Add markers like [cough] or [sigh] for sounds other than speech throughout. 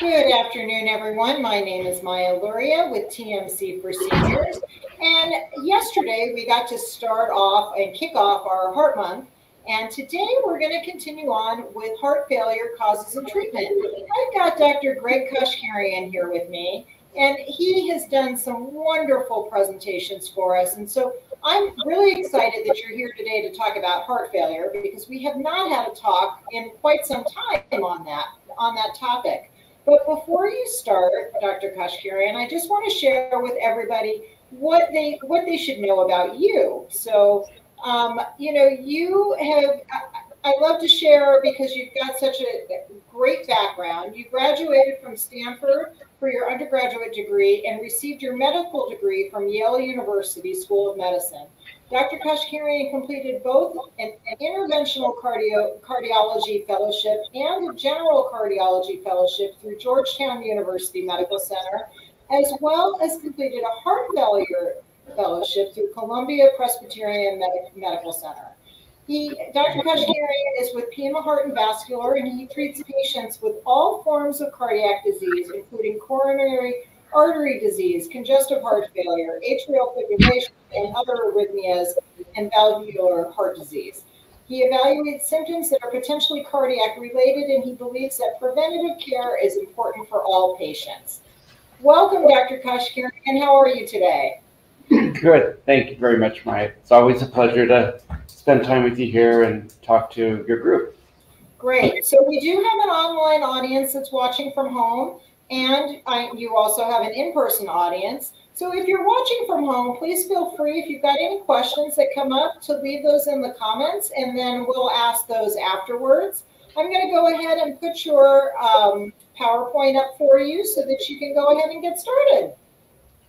Good afternoon, everyone. My name is Maya Luria with TMC Procedures. And yesterday we got to start off and kick off our Heart Month. And today we're going to continue on with heart failure causes and treatment. I've got Dr. Greg Koshkarian here with me, and he has done some wonderful presentations for us. And so I'm really excited that you're here today to talk about heart failure because we have not had a talk in quite some time on that on that topic. But before you start, Dr. Koshkarian, I just want to share with everybody what they what they should know about you. So, um, you know, you have. I love to share because you've got such a great background. You graduated from Stanford for your undergraduate degree and received your medical degree from Yale University School of Medicine. Dr. Koshkarian completed both an, interventional cardio, cardiology fellowship and a general cardiology fellowship through Georgetown University Medical Center, as well as completed a heart failure fellowship through Columbia Presbyterian Medi- Medical Center. He, Dr. Koshkarian is with Pima Heart and Vascular, and he treats patients with all forms of cardiac disease, including coronary artery disease, congestive heart failure, atrial fibrillation, and other arrhythmias, and valvular heart disease. He evaluates symptoms that are potentially cardiac related, and he believes that preventative care is important for all patients. Welcome, Dr. Koshkarian. How are you today? Good. Thank you very much, Maya. It's always a pleasure to spend time with you here and talk to your group. Great. So we do have an online audience that's watching from home, and I, you also have an in-person audience. So if you're watching from home, please feel free if you've got any questions that come up to leave those in the comments, and then we'll ask those afterwards. I'm going to go ahead and put your um, PowerPoint up for you so that you can go ahead and get started.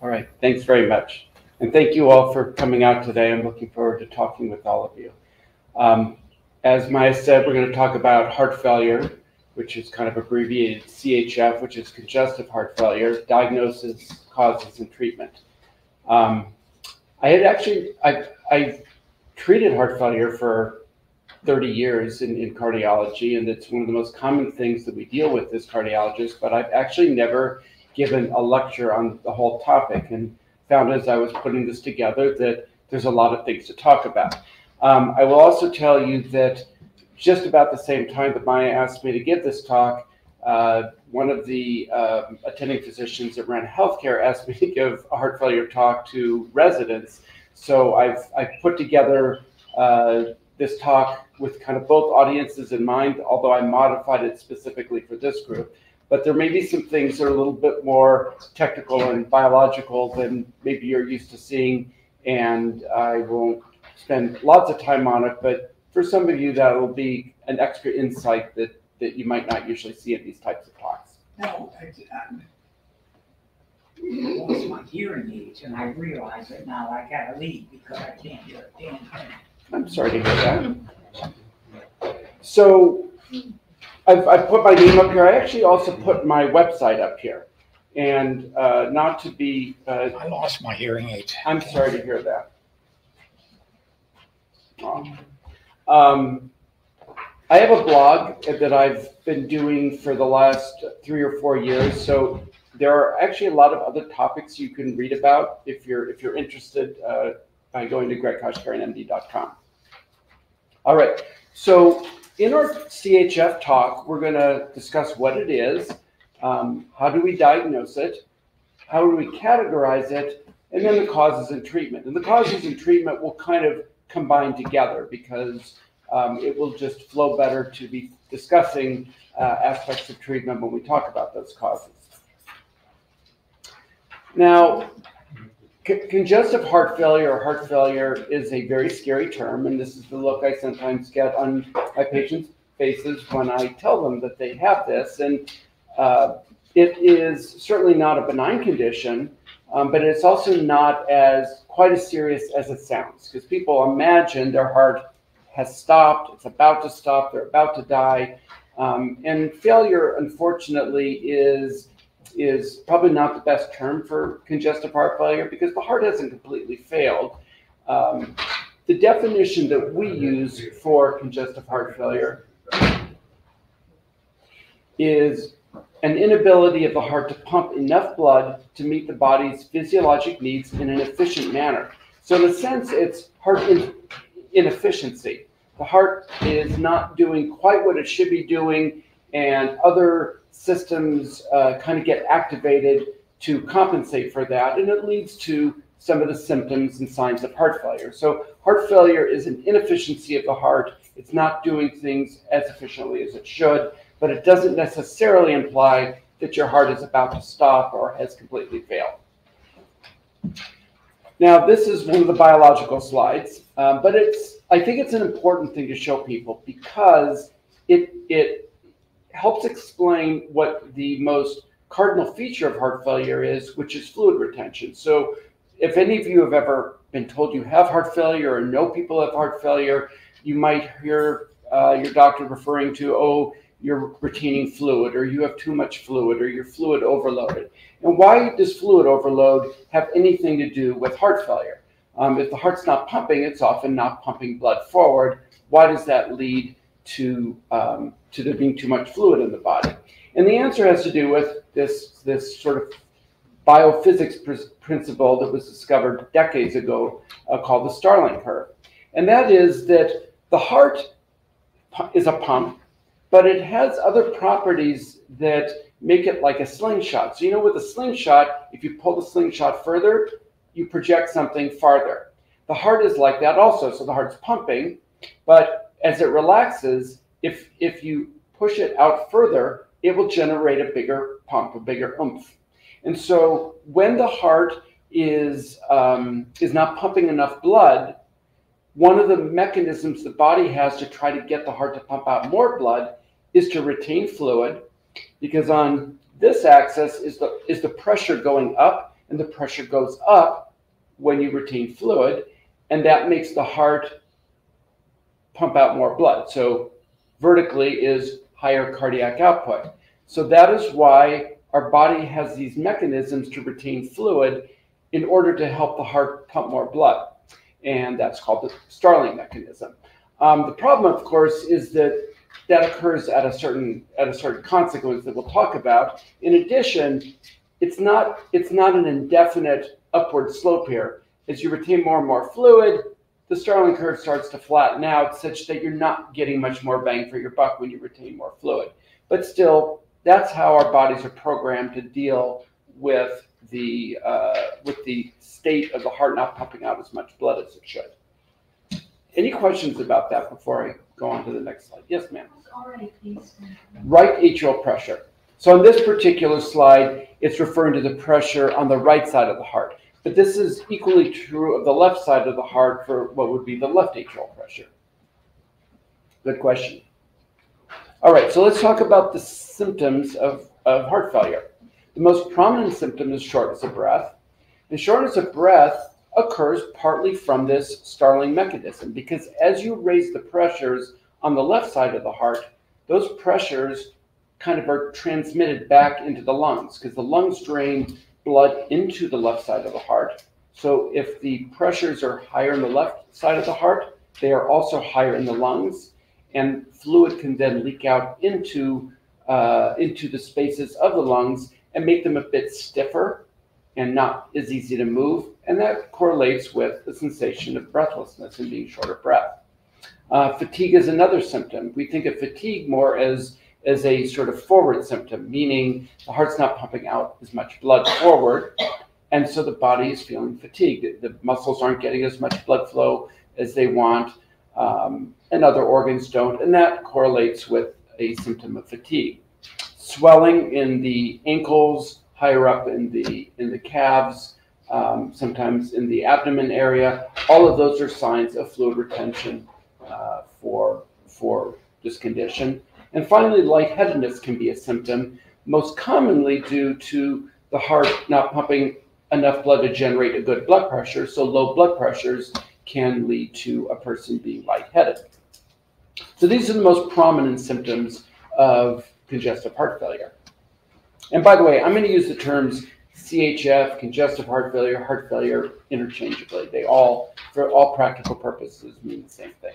All right. Thanks very much. And thank you all for coming out today. I'm looking forward to talking with all of you. Um, as Maya said, we're going to talk about heart failure, which is kind of abbreviated CHF, which is congestive heart failure, diagnosis, causes, and treatment. Um, I had actually, I, I treated heart failure for 30 years in, in cardiology, and it's one of the most common things that we deal with as cardiologists, but I've actually never given a lecture on the whole topic. And found as I was putting this together that there's a lot of things to talk about. Um, I will also tell you that just about the same time that Maya asked me to give this talk, uh, one of the uh, attending physicians at Ren Healthcare asked me to give a heart failure talk to residents. So I've, I've put together uh, this talk with kind of both audiences in mind, although I modified it specifically for this group but there may be some things that are a little bit more technical and biological than maybe you're used to seeing. And I won't spend lots of time on it, but for some of you, that will be an extra insight that, that you might not usually see in these types of talks. No, I, I lost my hearing aids and I realize that now I gotta leave because I can't hear a damn thing. I'm sorry to hear that. So I've, I've put my name up here. I actually also put my website up here. And uh, not to be, uh, I lost my hearing aids. I'm sorry to hear that. Um, I have a blog that I've been doing for the last three or four years. So there are actually a lot of other topics you can read about if you're if you're interested uh, by going to gregkoshkarianmd.com. All right. So in our CHF talk, we're going to discuss what it is, um, how do we diagnose it, how do we categorize it, and then the causes and treatment. And the causes and treatment will kind of combine together because um, it will just flow better to be discussing uh, aspects of treatment when we talk about those causes. Now, congestive heart failure or heart failure is a very scary term, and this is the look I sometimes get on my patients' faces when I tell them that they have this. And uh, it is certainly not a benign condition, um, but it's also not as quite as serious as it sounds because people imagine their heart has stopped, it's about to stop, they're about to die. Um, and failure, unfortunately, is is probably not the best term for congestive heart failure because the heart hasn't completely failed. Um, the definition that we use for congestive heart failure is an inability of the heart to pump enough blood to meet the body's physiologic needs in an efficient manner. So, in a sense, it's heart in- inefficiency. The heart is not doing quite what it should be doing, and other systems uh, kind of get activated to compensate for that, and it leads to some of the symptoms and signs of heart failure. So, heart failure is an inefficiency of the heart. It's not doing things as efficiently as it should, but it doesn't necessarily imply that your heart is about to stop or has completely failed. Now, this is one of the biological slides, um, but it's I think it's an important thing to show people because it it helps explain what the most cardinal feature of heart failure is, which is fluid retention. So, if any of you have ever been told you have heart failure or know people have heart failure, you might hear uh, your doctor referring to, oh, you're retaining fluid or you have too much fluid or you're fluid overloaded. And why does fluid overload have anything to do with heart failure? Um, if the heart's not pumping, it's often not pumping blood forward. Why does that lead to um, to there being too much fluid in the body? And the answer has to do with this this sort of biophysics pr- principle that was discovered decades ago uh, called the Starling curve, and that is that the heart is a pump but it has other properties that make it like a slingshot. So, you know, with a slingshot, if you pull the slingshot further, you project something farther. The heart is like that also. So the heart's pumping, but as it relaxes, if if you push it out further, it will generate a bigger pump, a bigger oomph. And so when the heart is um, is not pumping enough blood, one of the mechanisms the body has to try to get the heart to pump out more blood is to retain fluid because on this axis is the is the pressure going up and the pressure goes up when you retain fluid and that makes the heart pump out more blood. So vertically is higher cardiac output. So that is why our body has these mechanisms to retain fluid in order to help the heart pump more blood and that's called the starling mechanism. Um, the problem of course is that that occurs at a certain at a certain consequence that we'll talk about. In addition, it's not it's not an indefinite upward slope here. As you retain more and more fluid, the Starling curve starts to flatten out such that you're not getting much more bang for your buck when you retain more fluid. But still, that's how our bodies are programmed to deal with the uh, with the state of the heart not pumping out as much blood as it should. Any questions about that before I go on to the next slide? Yes, ma'am. Right atrial pressure. So on this particular slide, it's referring to the pressure on the right side of the heart. But this is equally true of the left side of the heart for what would be the left atrial pressure. Good question. All right, so let's talk about the symptoms of, of heart failure. The most prominent symptom is shortness of breath. And shortness of breath occurs partly from this Starling mechanism because as you raise the pressures on the left side of the heart, those pressures kind of are transmitted back into the lungs because the lungs drain blood into the left side of the heart. So if the pressures are higher in the left side of the heart, they are also higher in the lungs, and fluid can then leak out into uh, into the spaces of the lungs and make them a bit stiffer and not as easy to move. And that correlates with the sensation of breathlessness and being short of breath. Uh, fatigue is another symptom. We think of fatigue more as as a sort of forward symptom, meaning the heart's not pumping out as much blood forward, and so the body is feeling fatigued. The muscles aren't getting as much blood flow as they want, um, and other organs don't, and that correlates with a symptom of fatigue. Swelling in the ankles, higher up in the in the calves, um, sometimes in the abdomen area. All of those are signs of fluid retention uh, for, for this condition. And finally, lightheadedness can be a symptom, most commonly due to the heart not pumping enough blood to generate a good blood pressure. So low blood pressures can lead to a person being lightheaded. So these are the most prominent symptoms of congestive heart failure. And by the way, I'm going to use the terms CHF, congestive heart failure, heart failure interchangeably. They all, for all practical purposes, mean the same thing.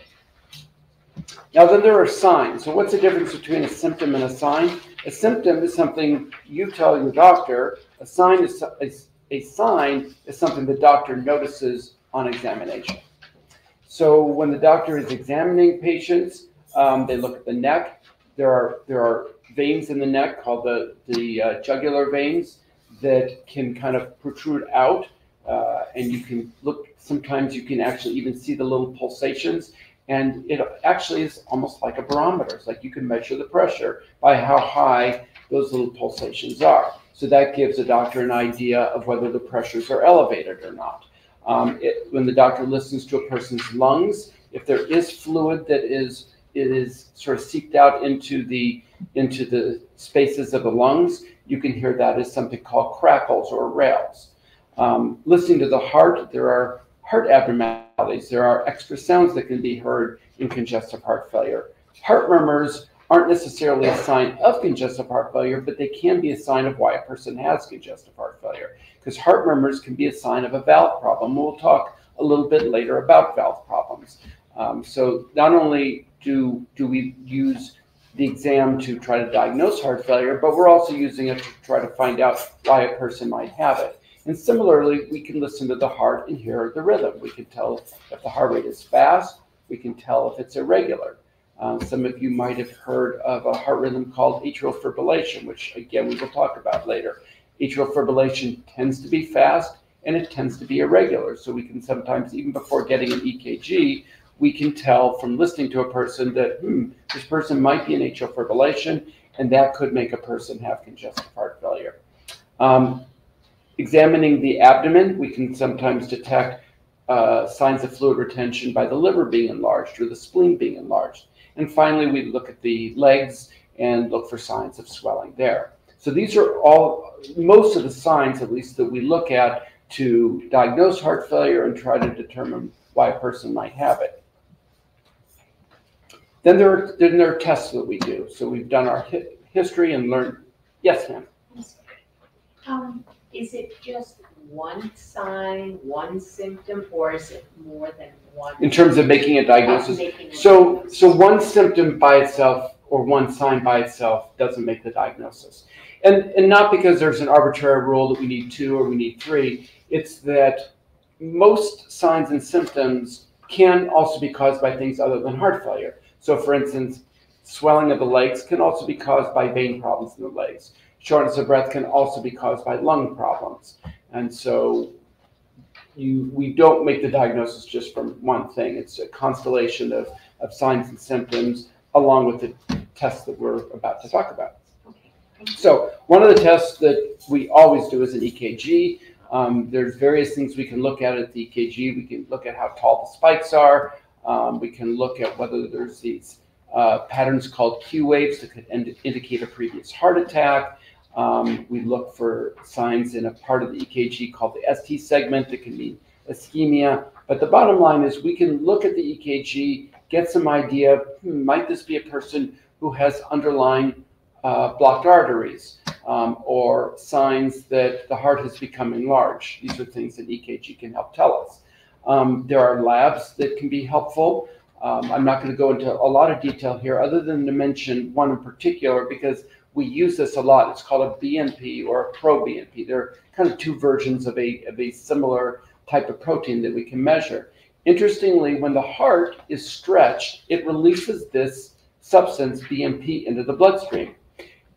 Now, then there are signs. So, what's the difference between a symptom and a sign? a symptom is something you tell your doctor. A sign is, is a sign is something the doctor notices on examination. So when the doctor is examining patients, um, they look at the neck. There are there are veins in the neck called the the uh, jugular veins that can kind of protrude out, uh, and you can look. Sometimes you can actually even see the little pulsations, and it actually is almost like a barometer. It's like you can measure the pressure by how high those little pulsations are. So that gives the doctor an idea of whether the pressures are elevated or not. Um, it, when the doctor listens to a person's lungs, if there is fluid that is it is sort of seeped out into the into the spaces of the lungs, you can hear that as something called crackles or rales. Um, listening to the heart, there are heart abnormalities. There are extra sounds that can be heard in congestive heart failure. Heart murmurs aren't necessarily a sign of congestive heart failure, but they can be a sign of why a person has congestive heart failure. Because heart murmurs can be a sign of a valve problem. We'll talk a little bit later about valve problems. Um, so not only do, do we use the exam to try to diagnose heart failure, but we're also using it to try to find out why a person might have it. And similarly, we can listen to the heart and hear the rhythm. We can tell if the heart rate is fast. We can tell if it's irregular. Uh, some of you might have heard of a heart rhythm called atrial fibrillation, which again we will talk about later. Atrial fibrillation tends to be fast and it tends to be irregular. So we can sometimes, even before getting an EKG, we can tell from listening to a person that hmm, this person might be in atrial fibrillation, and that could make a person have congestive heart failure. Um, examining the abdomen, we can sometimes detect uh, signs of fluid retention by the liver being enlarged or the spleen being enlarged. And finally, we look at the legs and look for signs of swelling there. So these are all, most of the signs, at least, that we look at to diagnose heart failure and try to determine why a person might have it. Then there are, then there are tests that we do. So we've done our hi history and learned. Yes, ma'am. Um, is it just one sign, one symptom, or is it more than one? In terms of making a diagnosis. Making a So, diagnosis? so one symptom by itself or one sign by itself doesn't make the diagnosis. And, and not because there's an arbitrary rule that we need two or we need three. It's that most signs and symptoms can also be caused by things other than heart failure. So, for instance, swelling of the legs can also be caused by vein problems in the legs. Shortness of breath can also be caused by lung problems. And so you, we don't make the diagnosis just from one thing. It's a constellation of, of signs and symptoms along with the tests that we're about to talk about. Okay, thank you. So one of the tests that we always do is an EKG. Um, there's various things we can look at at the EKG. We can look at how tall the spikes are. Um, we can look at whether there's these uh, patterns called Q waves that could ind- indicate a previous heart attack. Um, we look for signs in a part of the EKG called the ST segment that can mean ischemia. But the bottom line is we can look at the EKG, get some idea, hmm, might this be a person who has underlying uh, blocked arteries um, or signs that the heart has become enlarged? These are things that EKG can help tell us. Um, there are labs that can be helpful. Um, I'm not going to go into a lot of detail here other than to mention one in particular because we use this a lot. It's called a BNP or a pro-BNP. They're kind of two versions of a, of a similar type of protein that we can measure. Interestingly, when the heart is stretched, it releases this substance, BNP, into the bloodstream.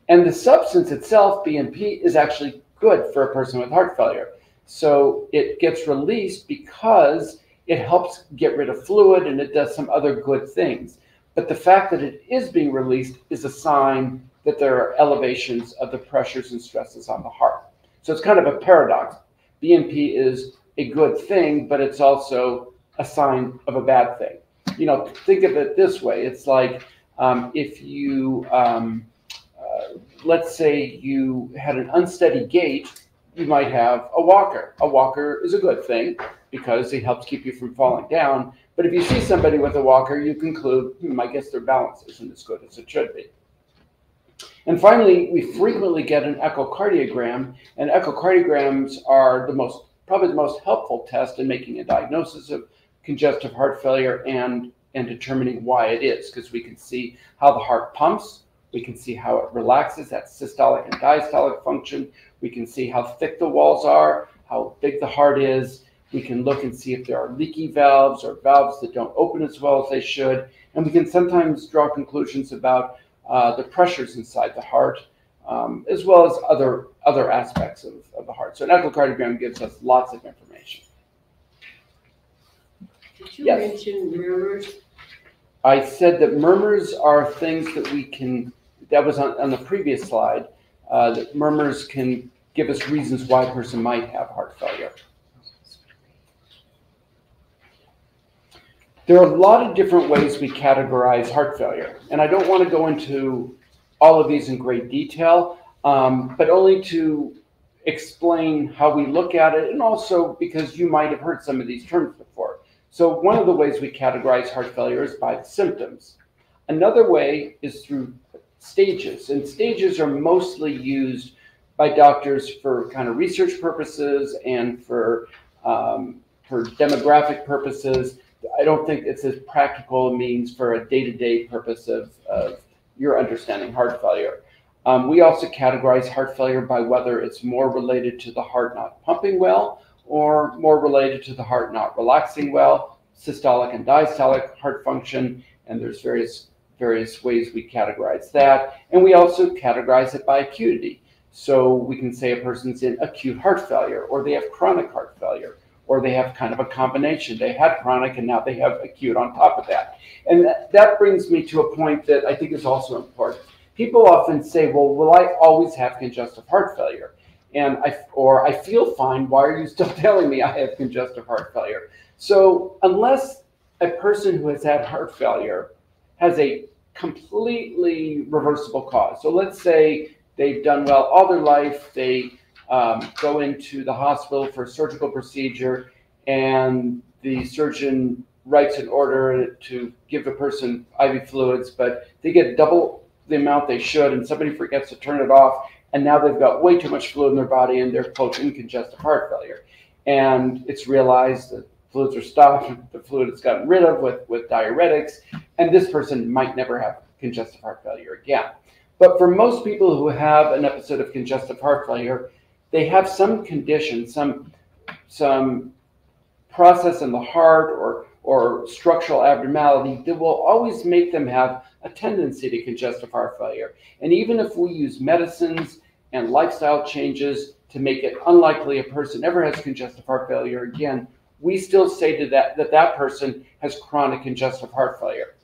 And the substance itself, BNP, is actually good for a person with heart failure. So it gets released because it helps get rid of fluid and it does some other good things. But the fact that it is being released is a sign that there are elevations of the pressures and stresses on the heart. So it's kind of a paradox. BNP is a good thing, but it's also a sign of a bad thing. You know, think of it this way it's like um, if you, um, uh, let's say you had an unsteady gait, you might have a walker. A walker is a good thing because it helps keep you from falling down. But if you see somebody with a walker, you conclude, hmm, I guess their balance isn't as good as it should be. And finally, we frequently get an echocardiogram, and echocardiograms are the most, probably the most helpful test in making a diagnosis of congestive heart failure and, and determining why it is, because we can see how the heart pumps, We can see how it relaxes, that systolic and diastolic function. We can see how thick the walls are, how big the heart is. We can look and see if there are leaky valves or valves that don't open as well as they should. And we can sometimes draw conclusions about uh, the pressures inside the heart, um, as well as other, other aspects of, of the heart. So an echocardiogram gives us lots of information. Did you Yes. mention murmurs? I said that murmurs are things that we can, that was on, on the previous slide, uh, that murmurs can give us reasons why a person might have heart failure. There are a lot of different ways we categorize heart failure, and I don't want to go into all of these in great detail, um, but only to explain how we look at it, and also because you might have heard some of these terms before. So one of the ways we categorize heart failure is by the symptoms. Another way is through stages, and stages are mostly used by doctors for kind of research purposes and for um, for demographic purposes. I don't think it's as practical a means for a day-to-day purpose of, of your understanding heart failure. Um, we also categorize heart failure by whether it's more related to the heart not pumping well or more related to the heart not relaxing well, systolic and diastolic heart function, and there's various various ways we categorize that. And we also categorize it by acuity. So we can say a person's in acute heart failure, or they have chronic heart failure, or they have kind of a combination. They had chronic and now they have acute on top of that. And that, that brings me to a point that I think is also important. People often say, well, will I always have congestive heart failure? And I, or I feel fine. Why are you still [laughs] telling me I have congestive heart failure? So unless a person who has had heart failure has a completely reversible cause. So let's say they've done well all their life, they um, go into the hospital for a surgical procedure, and the surgeon writes an order to give a person IV fluids, but they get double the amount they should, and somebody forgets to turn it off, and now they've got way too much fluid in their body, and they're quote in congestive heart failure. And it's realized that fluids are stopped, [laughs] the fluid is gotten rid of with, with diuretics, and this person might never have congestive heart failure again. But for most people who have an episode of congestive heart failure, they have some condition, some some process in the heart or or structural abnormality that will always make them have a tendency to congestive heart failure. And even if we use medicines and lifestyle changes to make it unlikely a person ever has congestive heart failure again, we still say to that that that person has chronic congestive heart failure.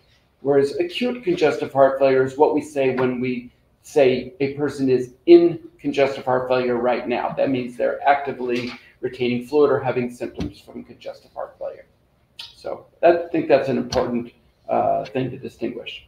Whereas acute congestive heart failure is what we say when we say a person is in congestive heart failure right now. That means they're actively retaining fluid or having symptoms from congestive heart failure. So I think that's an important uh, thing to distinguish.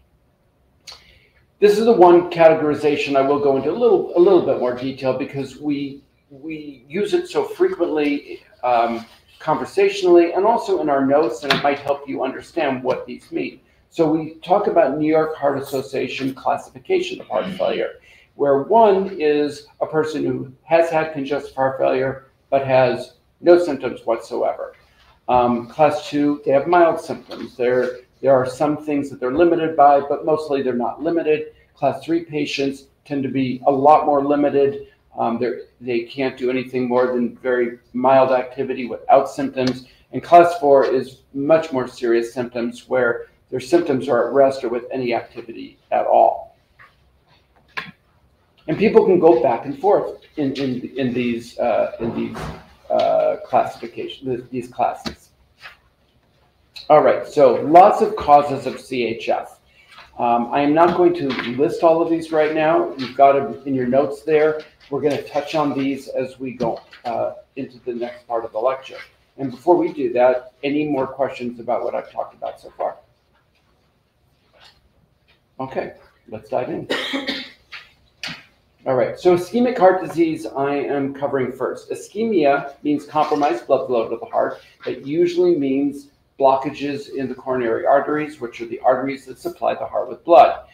This is the one categorization I will go into a little a little bit more detail because we we use it so frequently um, conversationally and also in our notes, and it might help you understand what these mean. So we talk about New York Heart Association classification of heart failure, where one is a person who has had congestive heart failure but has no symptoms whatsoever. Um, class two, they have mild symptoms. There, there are some things that they're limited by, but mostly they're not limited. Class three patients tend to be a lot more limited. Um, they're- can't do anything more than very mild activity without symptoms. And class four is much more serious symptoms where their symptoms are at rest or with any activity at all. And people can go back and forth in, in, in these, uh, in these uh, classification, these classes. All right, so lots of causes of CHF. Um, I am not going to list all of these right now. You've got them in your notes there. We're going to touch on these as we go uh, into the next part of the lecture. And before we do that, any more questions about what I've talked about so far? Okay, let's dive in. All right, so ischemic heart disease I am covering first. Ischemia means compromised blood flow to the heart. It usually means blockages in the coronary arteries, which are the arteries that supply the heart with blood.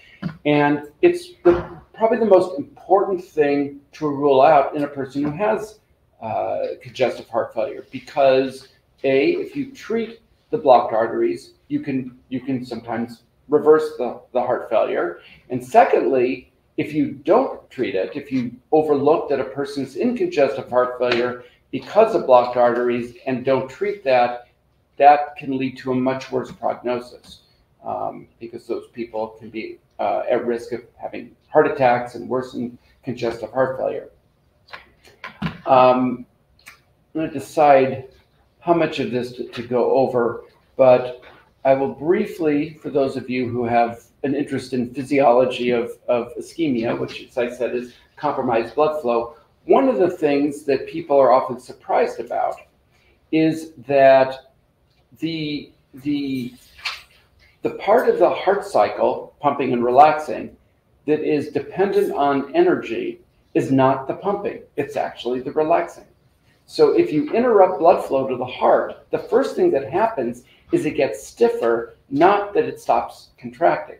And it's the, probably the most important thing to rule out in a person who has uh, congestive heart failure because a if you treat the blocked arteries, you can you can sometimes reverse the, the heart failure. And secondly, if you don't treat it, if you overlook that a person's in congestive heart failure because of blocked arteries and don't treat that, that can lead to a much worse prognosis um, because those people can be uh, at risk of having heart attacks and worsened congestive heart failure. Um, I'm going to decide how much of this to, to go over, but I will briefly, for those of you who have an interest in physiology of, of ischemia, which, as I said, is compromised blood flow, one of the things that people are often surprised about is that the, the, the part of the heart cycle, pumping and relaxing, that is dependent on energy is not the pumping, it's actually the relaxing. So if you interrupt blood flow to the heart, the first thing that happens is it gets stiffer, not that it stops contracting.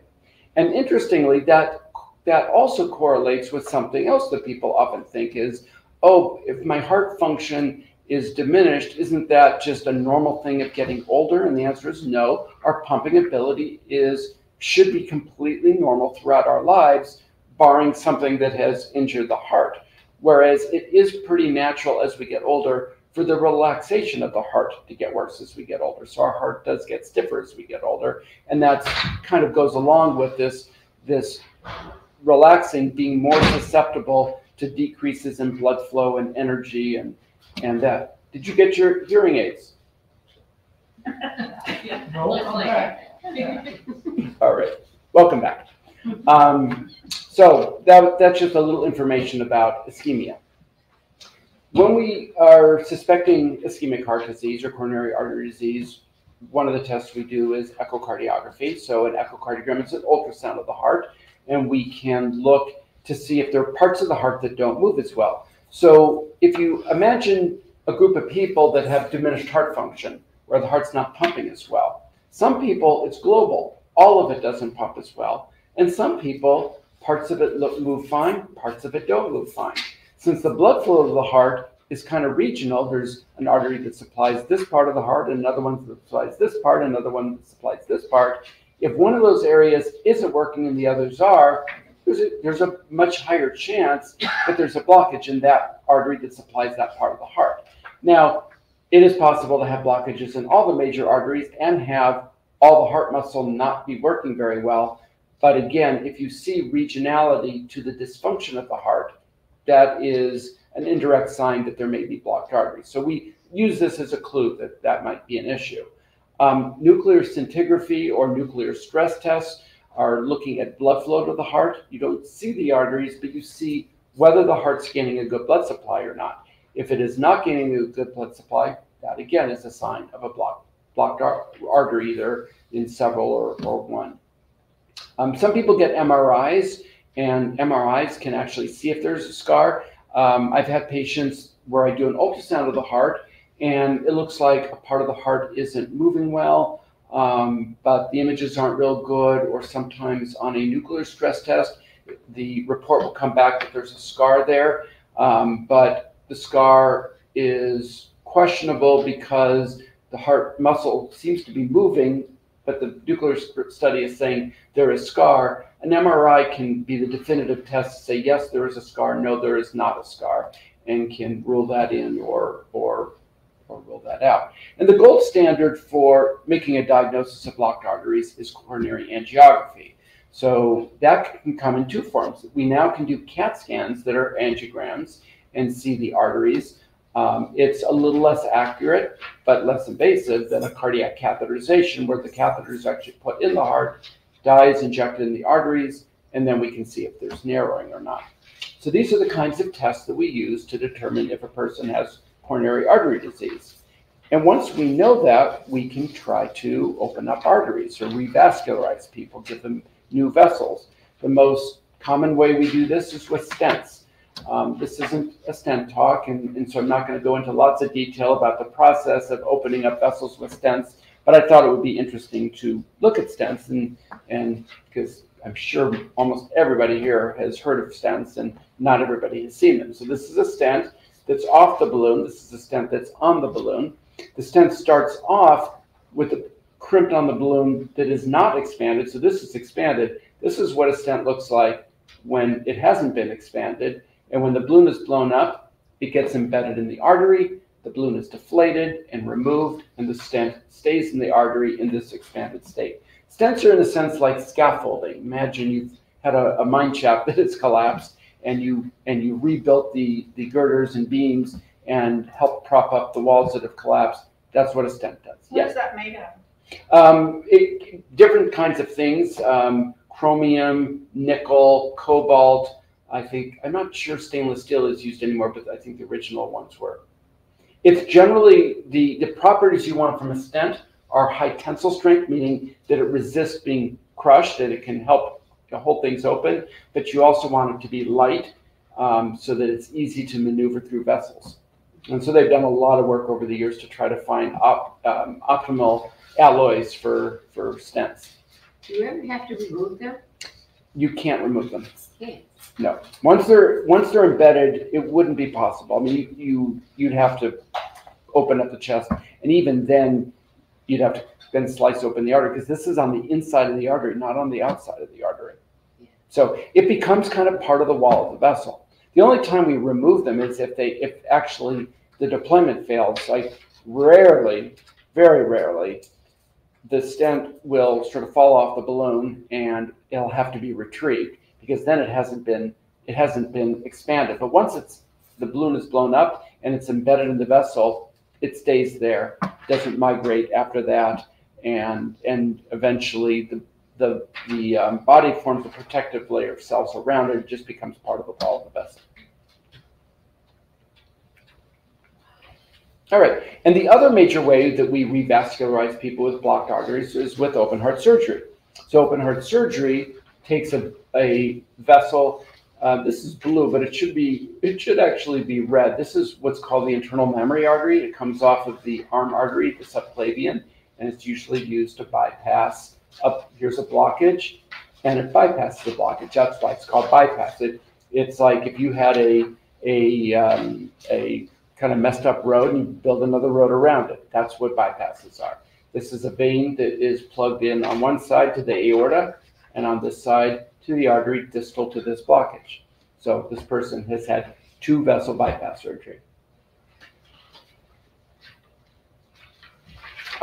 And interestingly, that that also correlates with something else that people often think is, oh, if my heart function is diminished, isn't that just a normal thing of getting older? And the answer is no. Our pumping ability is should be completely normal throughout our lives, barring something that has injured the heart. Whereas it is pretty natural as we get older for the relaxation of the heart to get worse as we get older. So our heart does get stiffer as we get older. And that kind of goes along with this, this relaxing being more susceptible to decreases in blood flow and energy and, and that. Did you get your hearing aids? No. All right, welcome back. Um, so that, that's just a little information about ischemia. When we are suspecting ischemic heart disease or coronary artery disease, one of the tests we do is echocardiography. So an echocardiogram is an ultrasound of the heart, and we can look to see if there are parts of the heart that don't move as well. So if you imagine a group of people that have diminished heart function, where the heart's not pumping as well, some people it's global, all of it doesn't pump as well, and some people parts of it move fine, parts of it don't move fine. Since the blood flow of the heart is kind of regional, there's an artery that supplies this part of the heart, another one that supplies this part, another one that supplies this part. If one of those areas isn't working and the others are, there's a, there's a much higher chance that there's a blockage in that artery that supplies that part of the heart. Now, it is possible to have blockages in all the major arteries and have all the heart muscle not be working very well. But again, if you see regionality to the dysfunction of the heart, that is an indirect sign that there may be blocked arteries. So we use this as a clue that that might be an issue. Um, nuclear scintigraphy or nuclear stress tests are looking at blood flow to the heart. You don't see the arteries, but you see whether the heart's getting a good blood supply or not. If it is not getting a good blood supply, that again is a sign of a blocked, blocked artery, either in several or, or one. Um, some people get MRIs, and MRIs can actually see if there's a scar. Um, I've had patients where I do an ultrasound of the heart, and it looks like a part of the heart isn't moving well, um, but the images aren't real good, or sometimes on a nuclear stress test, the report will come back that there's a scar there, um, but the scar is questionable because the heart muscle seems to be moving, but the nuclear study is saying there is scar. An MRI can be the definitive test to say, yes, there is a scar, no, there is not a scar, and can rule that in or, or, or rule that out. And the gold standard for making a diagnosis of blocked arteries is coronary angiography. So that can come in two forms. We now can do CAT scans that are angiograms and see the arteries. Um, it's a little less accurate, but less invasive than a cardiac catheterization, where the catheter is actually put in the heart, dye is injected in the arteries, and then we can see if there's narrowing or not. So these are the kinds of tests that we use to determine if a person has coronary artery disease. And once we know that, we can try to open up arteries or revascularize people, give them new vessels. The most common way we do this is with stents. Um, this isn't a stent talk, and, and so I'm not going to go into lots of detail about the process of opening up vessels with stents, but I thought it would be interesting to look at stents, and and because I'm sure almost everybody here has heard of stents, and not everybody has seen them. So this is a stent that's off the balloon. This is a stent that's on the balloon. The stent starts off with a crimped on the balloon that is not expanded. So this is expanded. This is what a stent looks like when it hasn't been expanded. And when the balloon is blown up, it gets embedded in the artery. The balloon is deflated and removed, and the stent stays in the artery in this expanded state. Stents are, in a sense, like scaffolding. Imagine you've had a, a mine shaft [laughs] that has collapsed, and you and you rebuilt the the girders and beams and helped prop up the walls that have collapsed. That's what a stent does. What Yes. is that made of? Um, it, different kinds of things, um, chromium, nickel, cobalt. I think, I'm not sure stainless steel is used anymore, but I think the original ones were. It's generally, the, the properties you want from a stent are high tensile strength, meaning that it resists being crushed, that it can help hold things open, but you also want it to be light um, so that it's easy to maneuver through vessels. And so they've done a lot of work over the years to try to find op, um, optimal alloys for, for stents. Do you ever have to remove them? You can't remove them. No. Once they're once they're embedded, it wouldn't be possible. I mean, you, you you'd have to open up the chest, and even then, you'd have to then slice open the artery because this is on the inside of the artery, not on the outside of the artery. So it becomes kind of part of the wall of the vessel. The only time we remove them is if they if actually the deployment fails. Like rarely, very rarely, the stent will sort of fall off the balloon and it'll have to be retrieved because then it hasn't been it hasn't been expanded. But once it's the balloon is blown up and it's embedded in the vessel, it stays there, doesn't migrate after that, and and eventually the the the um, body forms a protective layer of cells around it. It just becomes part of the wall of the vessel. All right, and the other major way that we revascularize people with blocked arteries is with open heart surgery. So open heart surgery takes a, a vessel. Uh, this is blue, but it should be it should actually be red. This is what's called the internal mammary artery. It comes off of the arm artery, the subclavian, and it's usually used to bypass. Up here's a blockage, and it bypasses the blockage. That's why it's called bypass. It it's like if you had a a um, a kind of messed up road and you build another road around it. That's what bypasses are. This is a vein that is plugged in on one side to the aorta and on this side to the artery distal to this blockage. So this person has had two vessel bypass surgery.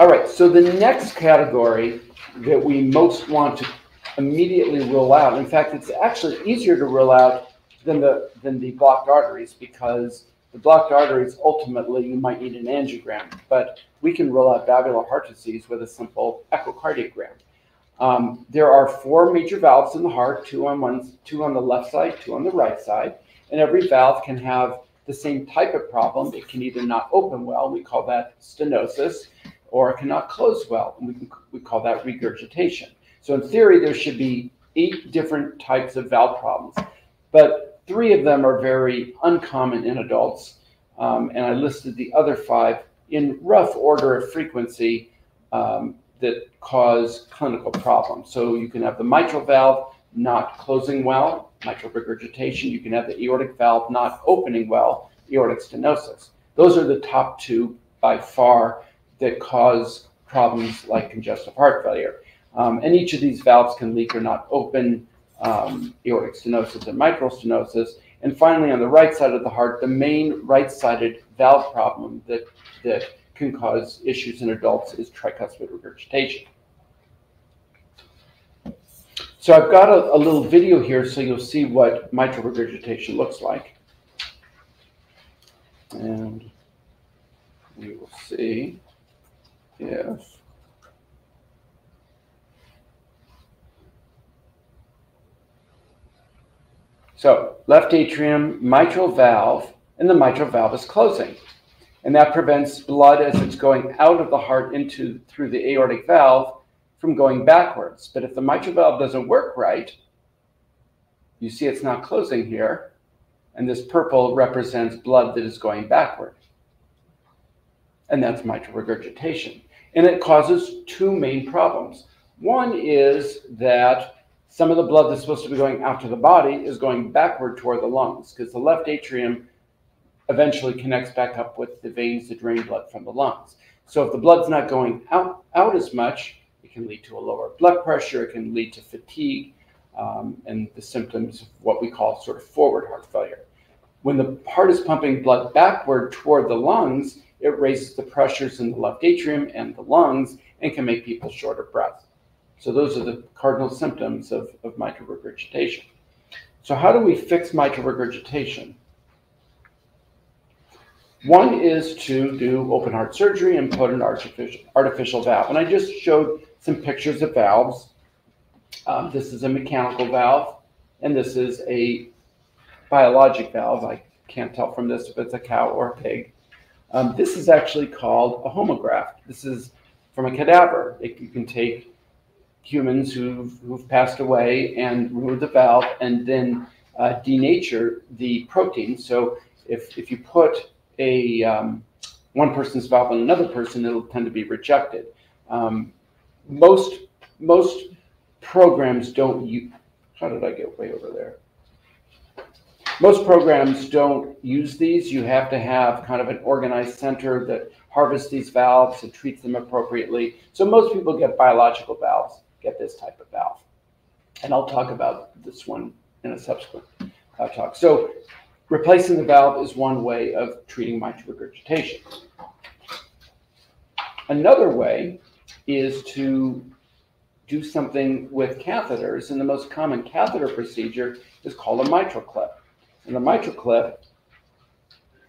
All right, so the next category that we most want to immediately rule out, in fact, it's actually easier to rule out than the, than the blocked arteries because the blocked arteries, ultimately, you might need an angiogram, but we can rule out valvular heart disease with a simple echocardiogram. Um, there are four major valves in the heart, two on one, two on the left side, two on the right side, and every valve can have the same type of problem. It can either not open well, we call that stenosis, or it cannot close well, and we, can, we call that regurgitation. So in theory, there should be eight different types of valve problems, but three of them are very uncommon in adults, um, and I listed the other five in rough order of frequency um, that cause clinical problems. So you can have the mitral valve not closing well, mitral regurgitation. You can have the aortic valve not opening well, aortic stenosis. Those are the top two by far that cause problems like congestive heart failure. Um, and each of these valves can leak or not open um, aortic stenosis and mitral stenosis. And finally, on the right side of the heart, the main right-sided valve problem that, that can cause issues in adults is tricuspid regurgitation. So I've got a, a, little video here so you'll see what mitral regurgitation looks like. And we will see if So left atrium, mitral valve, and the mitral valve is closing. And that prevents blood as it's going out of the heart into through the aortic valve from going backwards. But if the mitral valve doesn't work right, you see it's not closing here, and this purple represents blood that is going backward. And that's mitral regurgitation. And it causes two main problems. One is that some of the blood that's supposed to be going out to the body is going backward toward the lungs because the left atrium eventually connects back up with the veins that drain blood from the lungs. So if the blood's not going out, out as much, it can lead to a lower blood pressure, it can lead to fatigue, um, and the symptoms of what we call sort of forward heart failure. When the heart is pumping blood backward toward the lungs, it raises the pressures in the left atrium and the lungs and can make people short of breath. So those are the cardinal symptoms of, of mitral regurgitation. So how do we fix mitral regurgitation? One is to do open heart surgery and put an artificial, artificial valve. And I just showed some pictures of valves. Um, this is a mechanical valve, and this is a biologic valve. I can't tell from this if it's a cow or a pig. Um, this is actually called a homograft. This is from a cadaver. It, you can take humans who've, who've passed away and remove the valve and then uh, denature the protein. So if, if you put a um, one person's valve on another person, it'll tend to be rejected. Um, most most programs don't use. How did I get way over there? Most programs don't use these. You have to have kind of an organized center that harvests these valves and treats them appropriately. So most people get biological valves, get this type of valve. And I'll talk about this one in a subsequent uh, talk. So replacing the valve is one way of treating mitral regurgitation. Another way is to do something with catheters, and the most common catheter procedure is called a mitral clip. And the mitral clip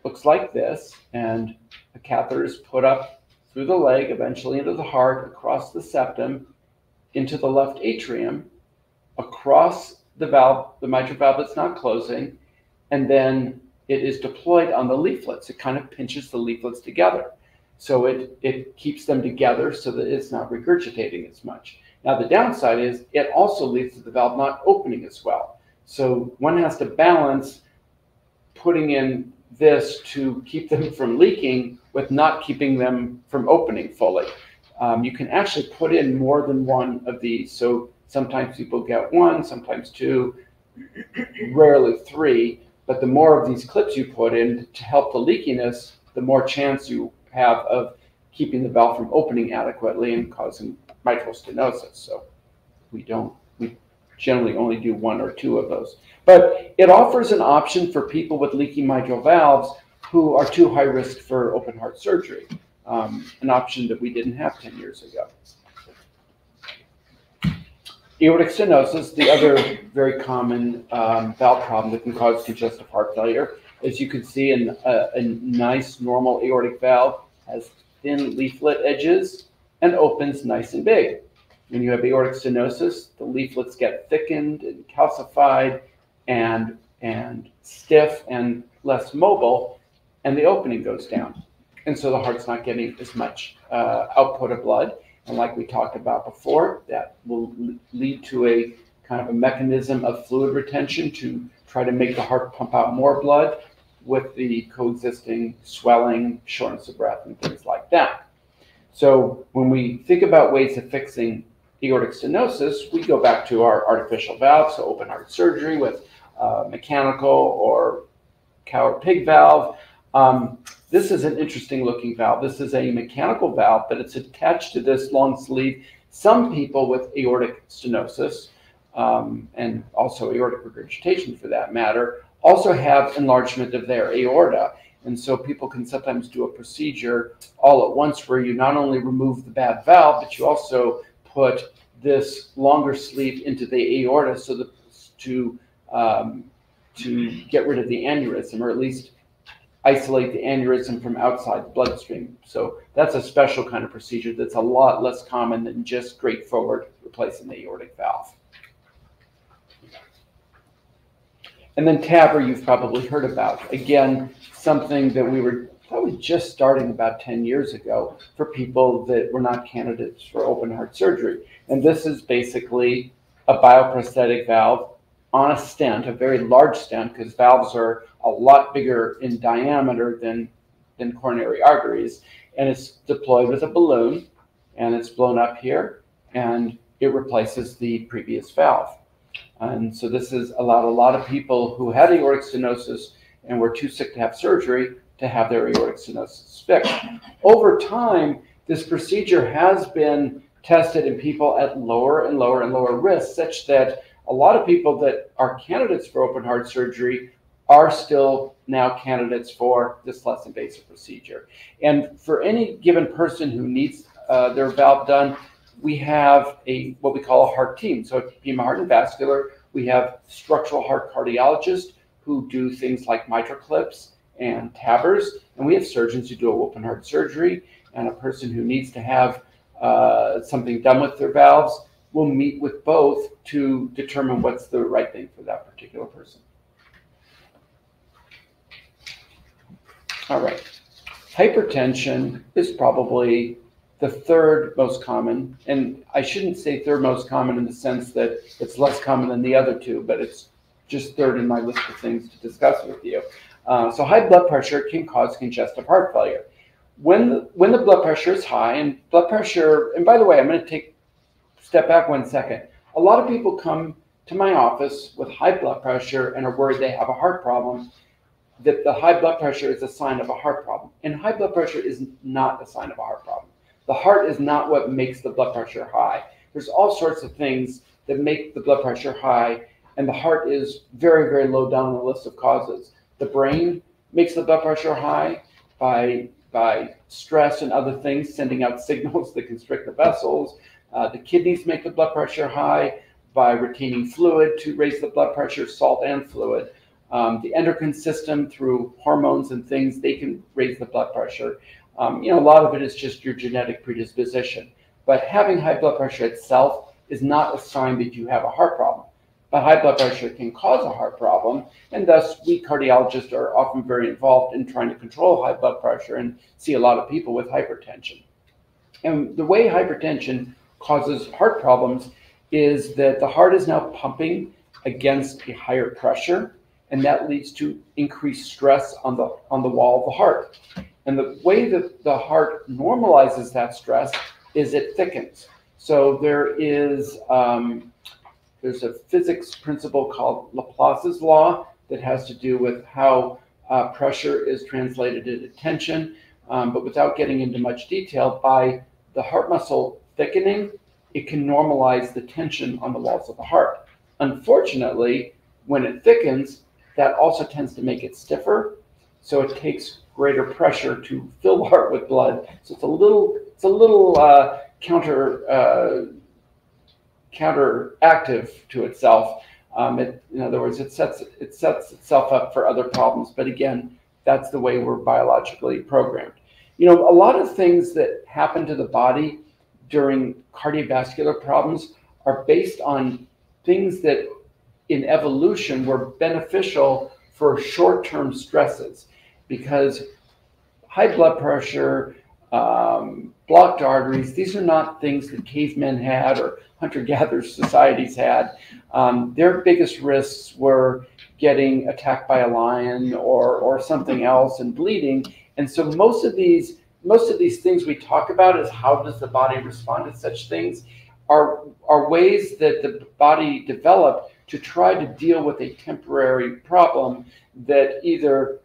looks like this, and a catheter is put up through the leg, eventually into the heart, across the septum, into the left atrium, across the valve, the mitral valve that's not closing, and then it is deployed on the leaflets. It kind of pinches the leaflets together. So it, it keeps them together so that it's not regurgitating as much. Now, the downside is it also leads to the valve not opening as well. So one has to balance putting in this to keep them from leaking with not keeping them from opening fully. Um, you can actually put in more than one of these. So sometimes people get one, sometimes two, [clears throat] rarely three. But the more of these clips you put in to help the leakiness, the more chance you have of keeping the valve from opening adequately and causing mitral stenosis. So we don't, generally only do one or two of those. But it offers an option for people with leaky mitral valves who are too high risk for open heart surgery, um, an option that we didn't have 10 years ago. Aortic stenosis, the other very common um, valve problem that can cause congestive heart failure. As you can see, a, a nice normal aortic valve has thin leaflet edges and opens nice and big. When you have aortic stenosis, the leaflets get thickened and calcified and, and stiff and less mobile, and the opening goes down. And so the heart's not getting as much uh, output of blood. And like we talked about before, that will lead to a kind of a mechanism of fluid retention to try to make the heart pump out more blood with the coexisting swelling, shortness of breath, and things like that. So when we think about ways of fixing aortic stenosis, we go back to our artificial valve, so open heart surgery with uh, mechanical or cow or pig valve. Um, this is an interesting looking valve. This is a mechanical valve, but it's attached to this long sleeve. Some people with aortic stenosis um, and also aortic regurgitation for that matter also have enlargement of their aorta. And so people can sometimes do a procedure all at once where you not only remove the bad valve, but you also put this longer sleeve into the aorta so that to um, to get rid of the aneurysm or at least isolate the aneurysm from outside the bloodstream. So that's a special kind of procedure that's a lot less common than just straightforward replacing the aortic valve. And then TAVR, you've probably heard about. Again, something that we were probably just starting about 10 years ago for people that were not candidates for open heart surgery. And this is basically a bioprosthetic valve on a stent, a very large stent, because valves are a lot bigger in diameter than, than coronary arteries. And it's deployed with a balloon, and it's blown up here, and it replaces the previous valve. And so this has allowed a lot of people who had aortic stenosis and were too sick to have surgery to have their aortic stenosis fixed. Over time, this procedure has been tested in people at lower and lower and lower risk, such that a lot of people that are candidates for open heart surgery are still now candidates for this less invasive procedure. And for any given person who needs uh, their valve done, we have a what we call a heart team. So at Heart and Vascular, we have structural heart cardiologists who do things like MitraClips and TAVRs, and we have surgeons who do a open heart surgery, and a person who needs to have uh, something done with their valves will meet with both to determine what's the right thing for that particular person. All right. Hypertension is probably the third most common, and I shouldn't say third most common in the sense that it's less common than the other two, but it's just third in my list of things to discuss with you. Uh, so high blood pressure can cause congestive heart failure. When the, when the blood pressure is high, and blood pressure, and by the way, I'm going to take step back one second. A lot of people come to my office with high blood pressure and are worried they have a heart problem. That the high blood pressure is a sign of a heart problem, and high blood pressure is not a sign of a heart problem. The heart is not what makes the blood pressure high. There's all sorts of things that make the blood pressure high, and the heart is very, very low down on the list of causes. The brain makes the blood pressure high by by stress and other things, sending out [laughs] signals that constrict the vessels. Uh, the kidneys make the blood pressure high by retaining fluid to raise the blood pressure, salt and fluid. Um, the endocrine system, through hormones and things, they can raise the blood pressure. Um, you know, a lot of it is just your genetic predisposition. But having high blood pressure itself is not a sign that you have a heart problem. But high blood pressure can cause a heart problem, and thus we cardiologists are often very involved in trying to control high blood pressure and see a lot of people with hypertension. And the way hypertension causes heart problems is that the heart is now pumping against a higher pressure, and that leads to increased stress on the on the wall of the heart. And the way that the heart normalizes that stress is it thickens. So there is um, there's a physics principle called Laplace's law that has to do with how uh, pressure is translated into tension. Um, but without getting into much detail, by the heart muscle thickening, it can normalize the tension on the walls of the heart. Unfortunately, when it thickens, that also tends to make it stiffer. So it takes greater pressure to fill the heart with blood. So it's a little, it's a little uh, counter uh, counteractive to itself. Um, it, in other words, it sets it sets itself up for other problems. But again, that's the way we're biologically programmed. You know, a lot of things that happen to the body during cardiovascular problems are based on things that in evolution were beneficial for short-term stresses because high blood pressure um, blocked arteries these are not things that cavemen had or hunter-gatherer [laughs] societies had. Um, their biggest risks were getting attacked by a lion or, or something else and bleeding. And so most of these most of these things we talk about is how does the body respond to such things are, are ways that the body developed to try to deal with a temporary problem that either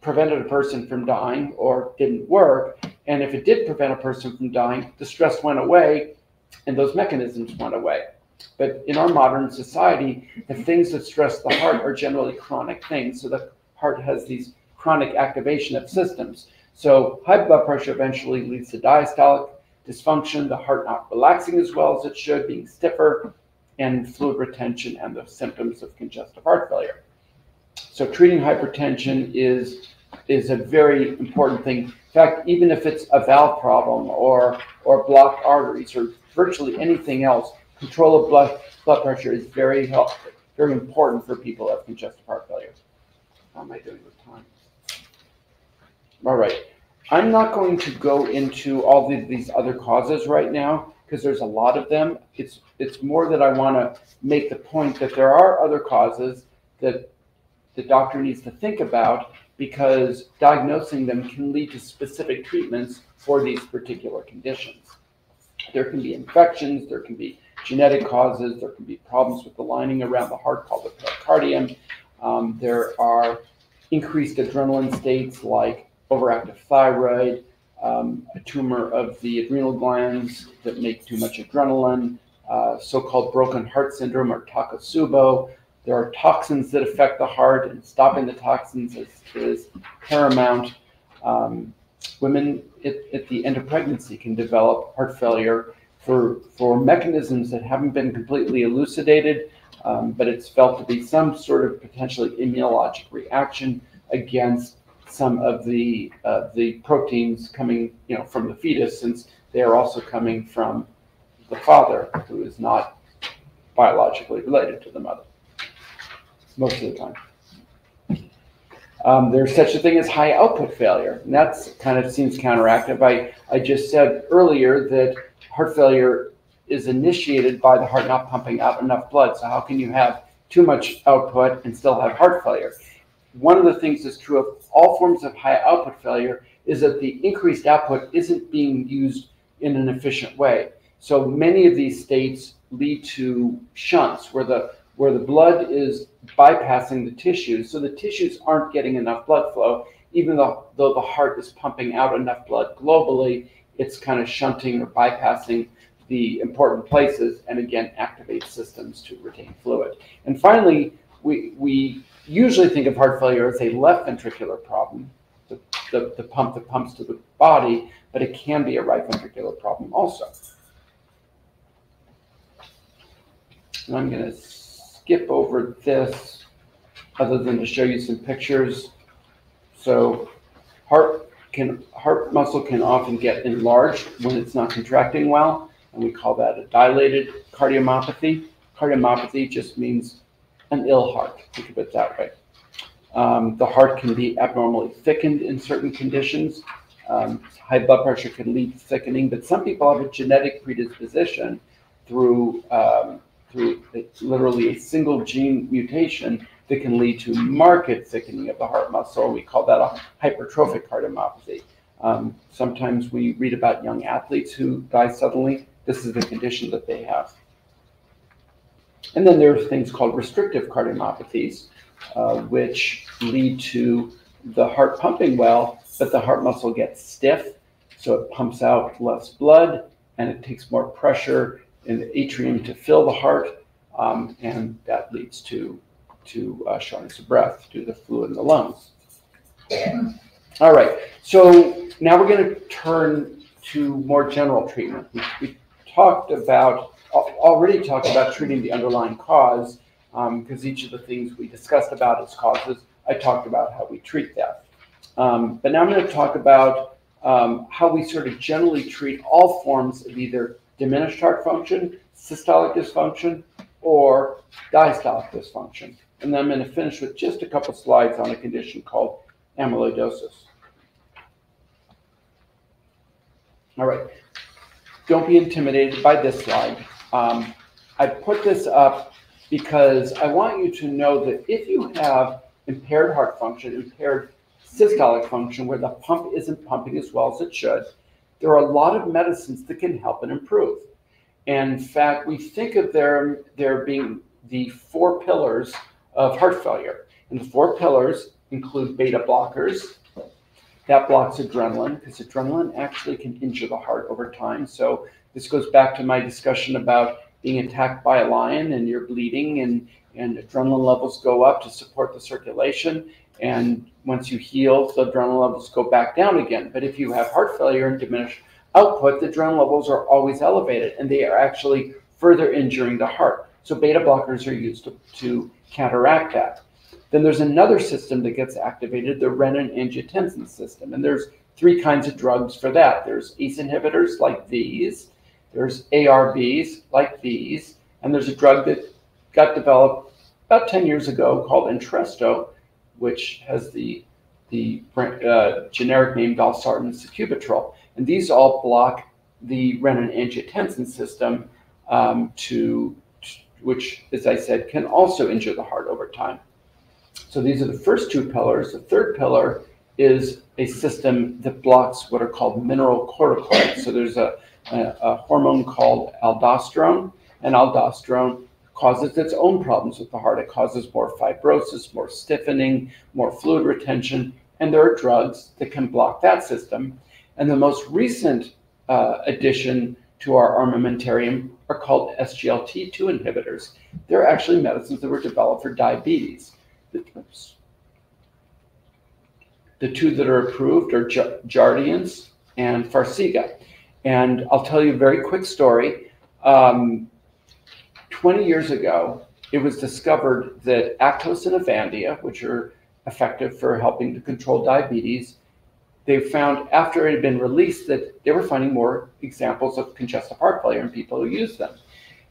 prevented a person from dying or didn't work. And if it did prevent a person from dying, the stress went away and those mechanisms went away. But in our modern society, the things that stress the heart are generally chronic things. So the heart has these chronic activation of systems. So high blood pressure eventually leads to diastolic dysfunction, the heart not relaxing as well as it should, being stiffer, and fluid retention and the symptoms of congestive heart failure. So treating hypertension is is a very important thing. In fact, even if it's a valve problem or or blocked arteries or virtually anything else, control of blood, blood pressure is very helpful, very important for people have congestive heart failure. How am I doing with time? All right. I'm not going to go into all these other causes right now because there's a lot of them. It's it's more that I want to make the point that there are other causes that the doctor needs to think about because diagnosing them can lead to specific treatments for these particular conditions. There can be infections, there can be genetic causes, there can be problems with the lining around the heart called the pericardium. Um, there are increased adrenaline states like overactive thyroid, um, a tumor of the adrenal glands that make too much adrenaline, uh, so-called broken heart syndrome or Takotsubo. There are toxins that affect the heart, and stopping the toxins is, is paramount. Um, women at, the end of pregnancy can develop heart failure for, for mechanisms that haven't been completely elucidated, um, but it's felt to be some sort of potentially immunologic reaction against some of the uh, the proteins coming you know from the fetus, since they are also coming from the father, who is not biologically related to the mother most of the time. Um, there's such a thing as high output failure, and that's kind of seems counteractive. I, I just said earlier that heart failure is initiated by the heart not pumping out enough blood. So how can you have too much output and still have heart failure? One of the things that's true of all forms of high output failure is that the increased output isn't being used in an efficient way. So many of these states lead to shunts where the where the blood is bypassing the tissues. So the tissues aren't getting enough blood flow, even though, though the heart is pumping out enough blood globally, it's kind of shunting or bypassing the important places and again activate systems to retain fluid. And finally, we, we usually think of heart failure as a left ventricular problem, the, the, the pump that pumps to the body, but it can be a right ventricular problem also. And I'm going to skip over this other than to show you some pictures. So heart can heart muscle can often get enlarged when it's not contracting well, and we call that a dilated cardiomyopathy. Cardiomyopathy just means an ill heart. Think of it that way. Um, the heart can be abnormally thickened in certain conditions. Um, high blood pressure can lead to thickening, but some people have a genetic predisposition through um, through literally a single gene mutation that can lead to marked thickening of the heart muscle. We call that a hypertrophic cardiomyopathy. Um, sometimes we read about young athletes who die suddenly. This is the condition that they have. And then there are things called restrictive cardiomyopathies, uh, which lead to the heart pumping well, but the heart muscle gets stiff, so it pumps out less blood and it takes more pressure in the atrium to fill the heart, um, and that leads to to uh, shortness of breath due to the fluid in the lungs. All right, so now we're going to turn to more general treatment. We, we talked about already talked about treating the underlying cause because um, each of the things we discussed about its causes, I talked about how we treat that. Um, but now I'm going to talk about um, how we sort of generally treat all forms of either diminished heart function, systolic dysfunction, or diastolic dysfunction. And then I'm going to finish with just a couple slides on a condition called amyloidosis. All right. Don't be intimidated by this slide. Um, I put this up because I want you to know that if you have impaired heart function, impaired systolic function, where the pump isn't pumping as well as it should, there are a lot of medicines that can help and improve. And in fact, we think of there, there being the four pillars of heart failure. And the four pillars include beta blockers. That blocks adrenaline because adrenaline actually can injure the heart over time. So this goes back to my discussion about being attacked by a lion and you're bleeding and, and adrenaline levels go up to support the circulation. And once you heal, the adrenal levels go back down again. But if you have heart failure and diminished output, the adrenal levels are always elevated and they are actually further injuring the heart. So beta blockers are used to, to counteract that. Then there's another system that gets activated, the renin-angiotensin system. And there's three kinds of drugs for that. There's ACE inhibitors like these, there's ARBs like these, and there's a drug that got developed about 10 years ago called Entresto, which has the, the uh, generic name valsartan sacubitril. And these all block the renin-angiotensin system um, to, which, as I said, can also injure the heart over time. So these are the first two pillars. The third pillar is a system that blocks what are called mineralocorticoids. So there's a, a, a hormone called aldosterone, and aldosterone causes its own problems with the heart. It causes more fibrosis, more stiffening, more fluid retention, and there are drugs that can block that system. And the most recent uh, addition to our armamentarium are called SGLT2 inhibitors. They're actually medicines that were developed for diabetes. The two that are approved are Jardiance and Farxiga. And I'll tell you a very quick story. Um, 20 years ago, it was discovered that Actos and Avandia, which are effective for helping to control diabetes, they found after it had been released that they were finding more examples of congestive heart failure in people who use them.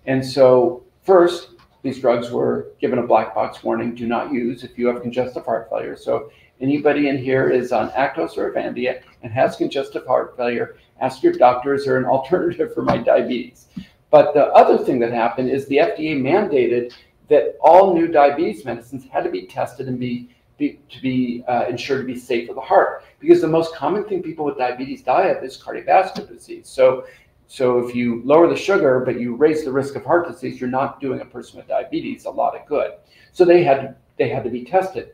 And so, first, these drugs were given a black box warning do not use if you have congestive heart failure. So, anybody in here is on Actos or Avandia and has congestive heart failure, ask your doctor, is there an [laughs] alternative for my diabetes? But the other thing that happened is the FDA mandated that all new diabetes medicines had to be tested and be, be to be uh, ensured to be safe for the heart because the most common thing people with diabetes die of is cardiovascular disease. So, so if you lower the sugar but you raise the risk of heart disease, you're not doing a person with diabetes a lot of good. So they had they had to be tested.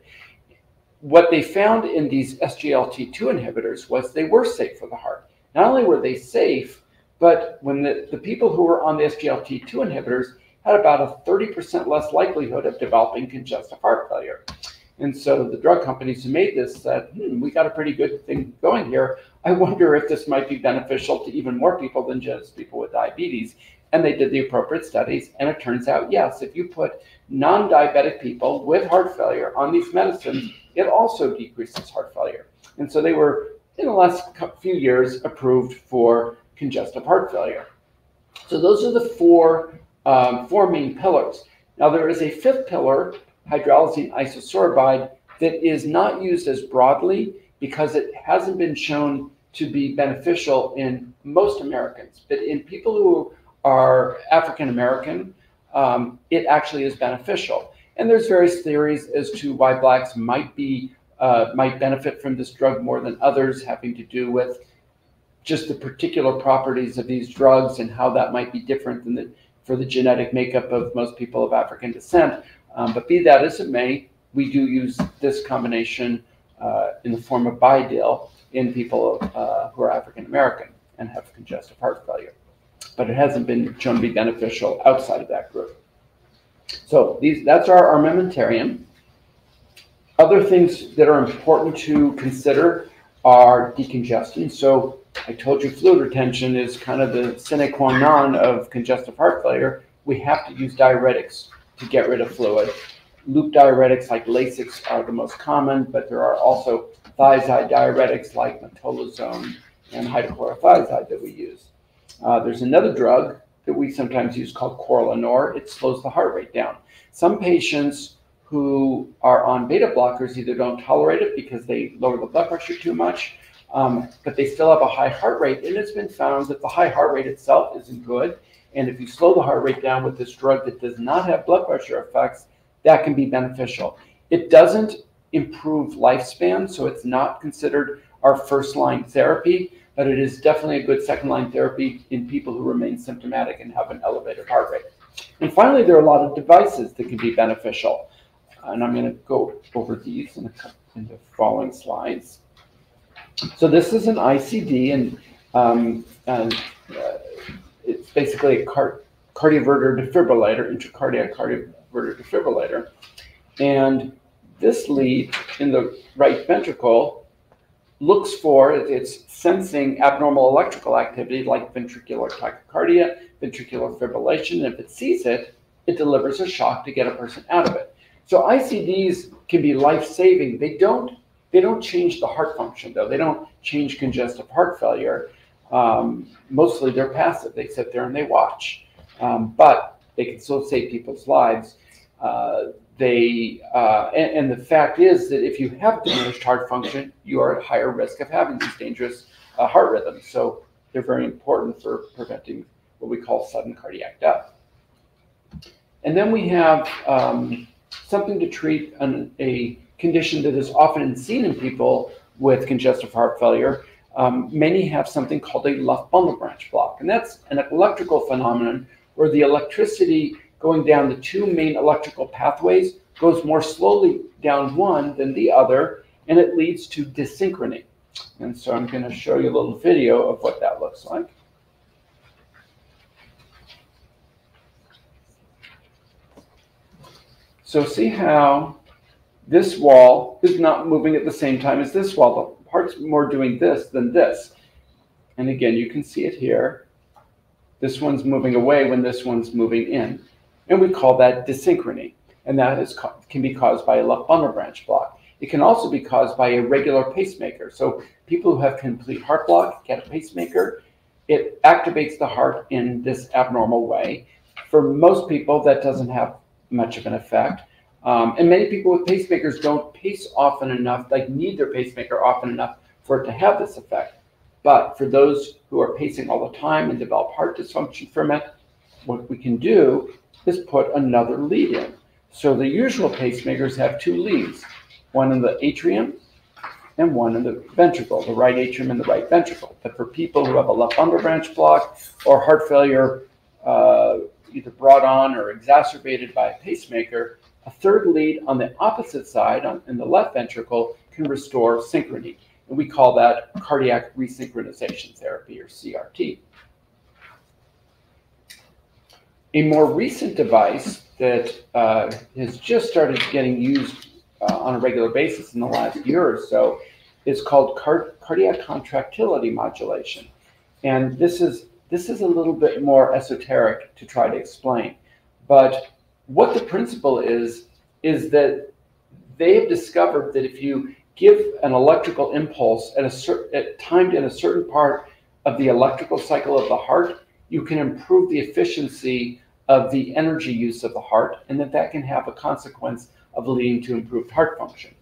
What they found in these SGLT2 inhibitors was they were safe for the heart. Not only were they safe, but when the, the people who were on the SGLT2 inhibitors had about a 30% less likelihood of developing congestive heart failure. And so the drug companies who made this said, hmm, we got a pretty good thing going here. I wonder if this might be beneficial to even more people than just people with diabetes. And they did the appropriate studies. And it turns out, yes, if you put non diabetic people with heart failure on these medicines, it also decreases heart failure. And so they were, in the last few years, approved for congestive heart failure. So those are the four um, four main pillars. Now, there is a fifth pillar, hydralazine isosorbide, that is not used as broadly because it hasn't been shown to be beneficial in most Americans. But in people who are African American, um, it actually is beneficial. And there's various theories as to why blacks might be uh, might benefit from this drug more than others, having to do with just the particular properties of these drugs and how that might be different than the for the genetic makeup of most people of African descent. Um, but be that as it may, we do use this combination uh, in the form of Bidil in people uh, who are African American and have congestive heart failure. But it hasn't been shown to be beneficial outside of that group. So these that's our armamentarium. Other things that are important to consider are decongestant. So I told you fluid retention is kind of the sine qua non of congestive heart failure. We have to use diuretics to get rid of fluid. Loop diuretics like Lasix are the most common, but there are also thiazide diuretics like metolazone and hydrochlorothiazide that we use. Uh, there's another drug that we sometimes use called Corlanor. It slows the heart rate down. Some patients who are on beta blockers either don't tolerate it because they lower the blood pressure too much, um, but they still have a high heart rate. And it's been found that the high heart rate itself isn't good. And if you slow the heart rate down with this drug that does not have blood pressure effects, that can be beneficial. It doesn't improve lifespan, so it's not considered our first line therapy, but it is definitely a good second line therapy in people who remain symptomatic and have an elevated heart rate. And finally, there are a lot of devices that can be beneficial. And I'm going to go over these in, in the following slides. So this is an ICD, and, um, and uh, it's basically a car- cardioverter defibrillator, intracardiac cardioverter defibrillator. And this lead in the right ventricle looks for, it's sensing abnormal electrical activity like ventricular tachycardia, ventricular fibrillation. And if it sees it, it delivers a shock to get a person out of it. So ICDs can be life saving. They don't they don't change the heart function, though. They don't change congestive heart failure. Um, mostly they're passive. They sit there and they watch. Um, but they can still save people's lives. Uh, they uh, and, and, the fact is that if you have diminished heart function, you are at higher risk of having these dangerous uh, heart rhythms. So they're very important for preventing what we call sudden cardiac death. And then we have um, something to treat an, a condition that is often seen in people with congestive heart failure. Um, many have something called a left bundle branch block, and that's an electrical phenomenon where the electricity going down the two main electrical pathways goes more slowly down one than the other, and it leads to dyssynchrony. And so I'm going to show you a little video of what that looks like. So see how this wall is not moving at the same time as this wall. The heart's more doing this than this. And again, you can see it here. This one's moving away when this one's moving in. And we call that dyssynchrony. And that is, can be caused by a left bundle branch block. It can also be caused by a regular pacemaker. So people who have complete heart block get a pacemaker. It activates the heart in this abnormal way. For most people, that doesn't have much of an effect. Um, and many people with pacemakers don't pace often enough, like need their pacemaker often enough for it to have this effect. But for those who are pacing all the time and develop heart dysfunction from it, what we can do is put another lead in. So the usual pacemakers have two leads, one in the atrium and one in the ventricle, the right atrium and the right ventricle. But for people who have a left bundle branch block or heart failure, uh, either brought on or exacerbated by a pacemaker, a third lead on the opposite side, on, in the left ventricle, can restore synchrony. And we call that cardiac resynchronization therapy, or CRT. A more recent device that uh, has just started getting used uh, on a regular basis in the last year or so is called car cardiac contractility modulation. And this is, this is a little bit more esoteric to try to explain. But what the principle is, is that they have discovered that if you give an electrical impulse at a certain timed in a certain part of the electrical cycle of the heart, you can improve the efficiency of the energy use of the heart, and that that can have a consequence of leading to improved heart function.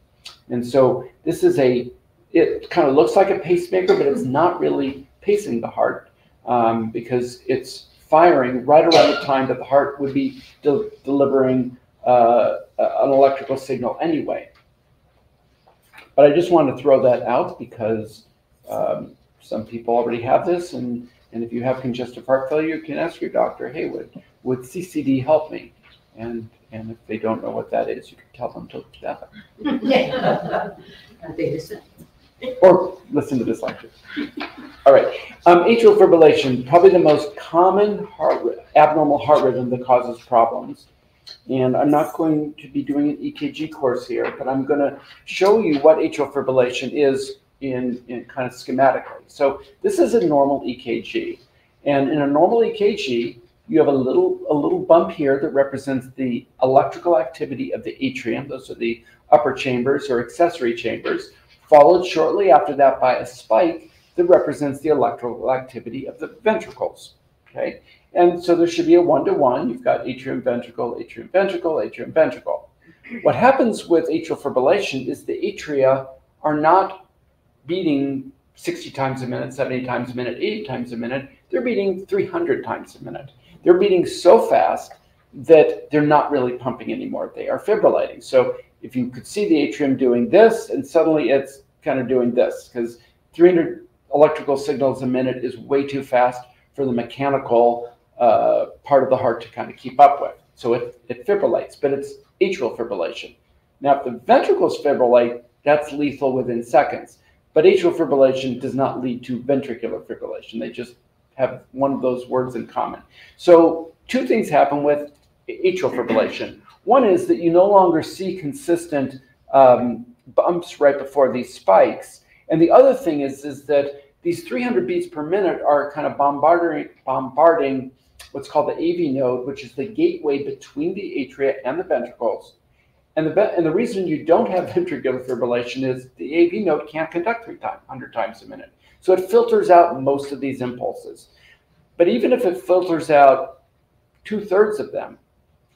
And so this is a it kind of looks like a pacemaker, but it's not really pacing the heart um, because it's firing right around the time that the heart would be de delivering uh, an electrical signal anyway. But I just want to throw that out because um, some people already have this, and, and if you have congestive heart failure, you can ask your doctor, hey, would, would CCD help me? And, and if they don't know what that is, you can tell them to look that up. [laughs] It's, [laughs] Or listen to this lecture. All right. Um, atrial fibrillation, probably the most common heart, abnormal heart rhythm that causes problems. And I'm not going to be doing an EKG course here, but I'm going to show you what atrial fibrillation is in, in kind of schematically. So this is a normal EKG. And in a normal EKG, you have a little, a little bump here that represents the electrical activity of the atrium. Those are the upper chambers or accessory chambers, followed shortly after that by a spike that represents the electrical activity of the ventricles. Okay, and so there should be a one-to-one. You've got atrium, ventricle, atrium, ventricle, atrium, ventricle. What happens with atrial fibrillation is the atria are not beating 60 times a minute, 70 times a minute, 80 times a minute. They're beating 300 times a minute. They're beating so fast that they're not really pumping anymore. They are fibrillating. So if you could see the atrium doing this and suddenly it's kind of doing this because 300 electrical signals a minute is way too fast for the mechanical uh, part of the heart to kind of keep up with. So it, it fibrillates, but it's atrial fibrillation. Now, if the ventricles fibrillate, that's lethal within seconds. But atrial fibrillation does not lead to ventricular fibrillation. They just have one of those words in common. So two things happen with atrial fibrillation. One is that you no longer see consistent um, bumps right before these spikes. And the other thing is, is that these 300 beats per minute are kind of bombarding, bombarding what's called the AV node, which is the gateway between the atria and the ventricles. And the, and the reason you don't have [laughs] ventricular fibrillation is the AV node can't conduct 300 times a minute. So it filters out most of these impulses. But even if it filters out two thirds of them,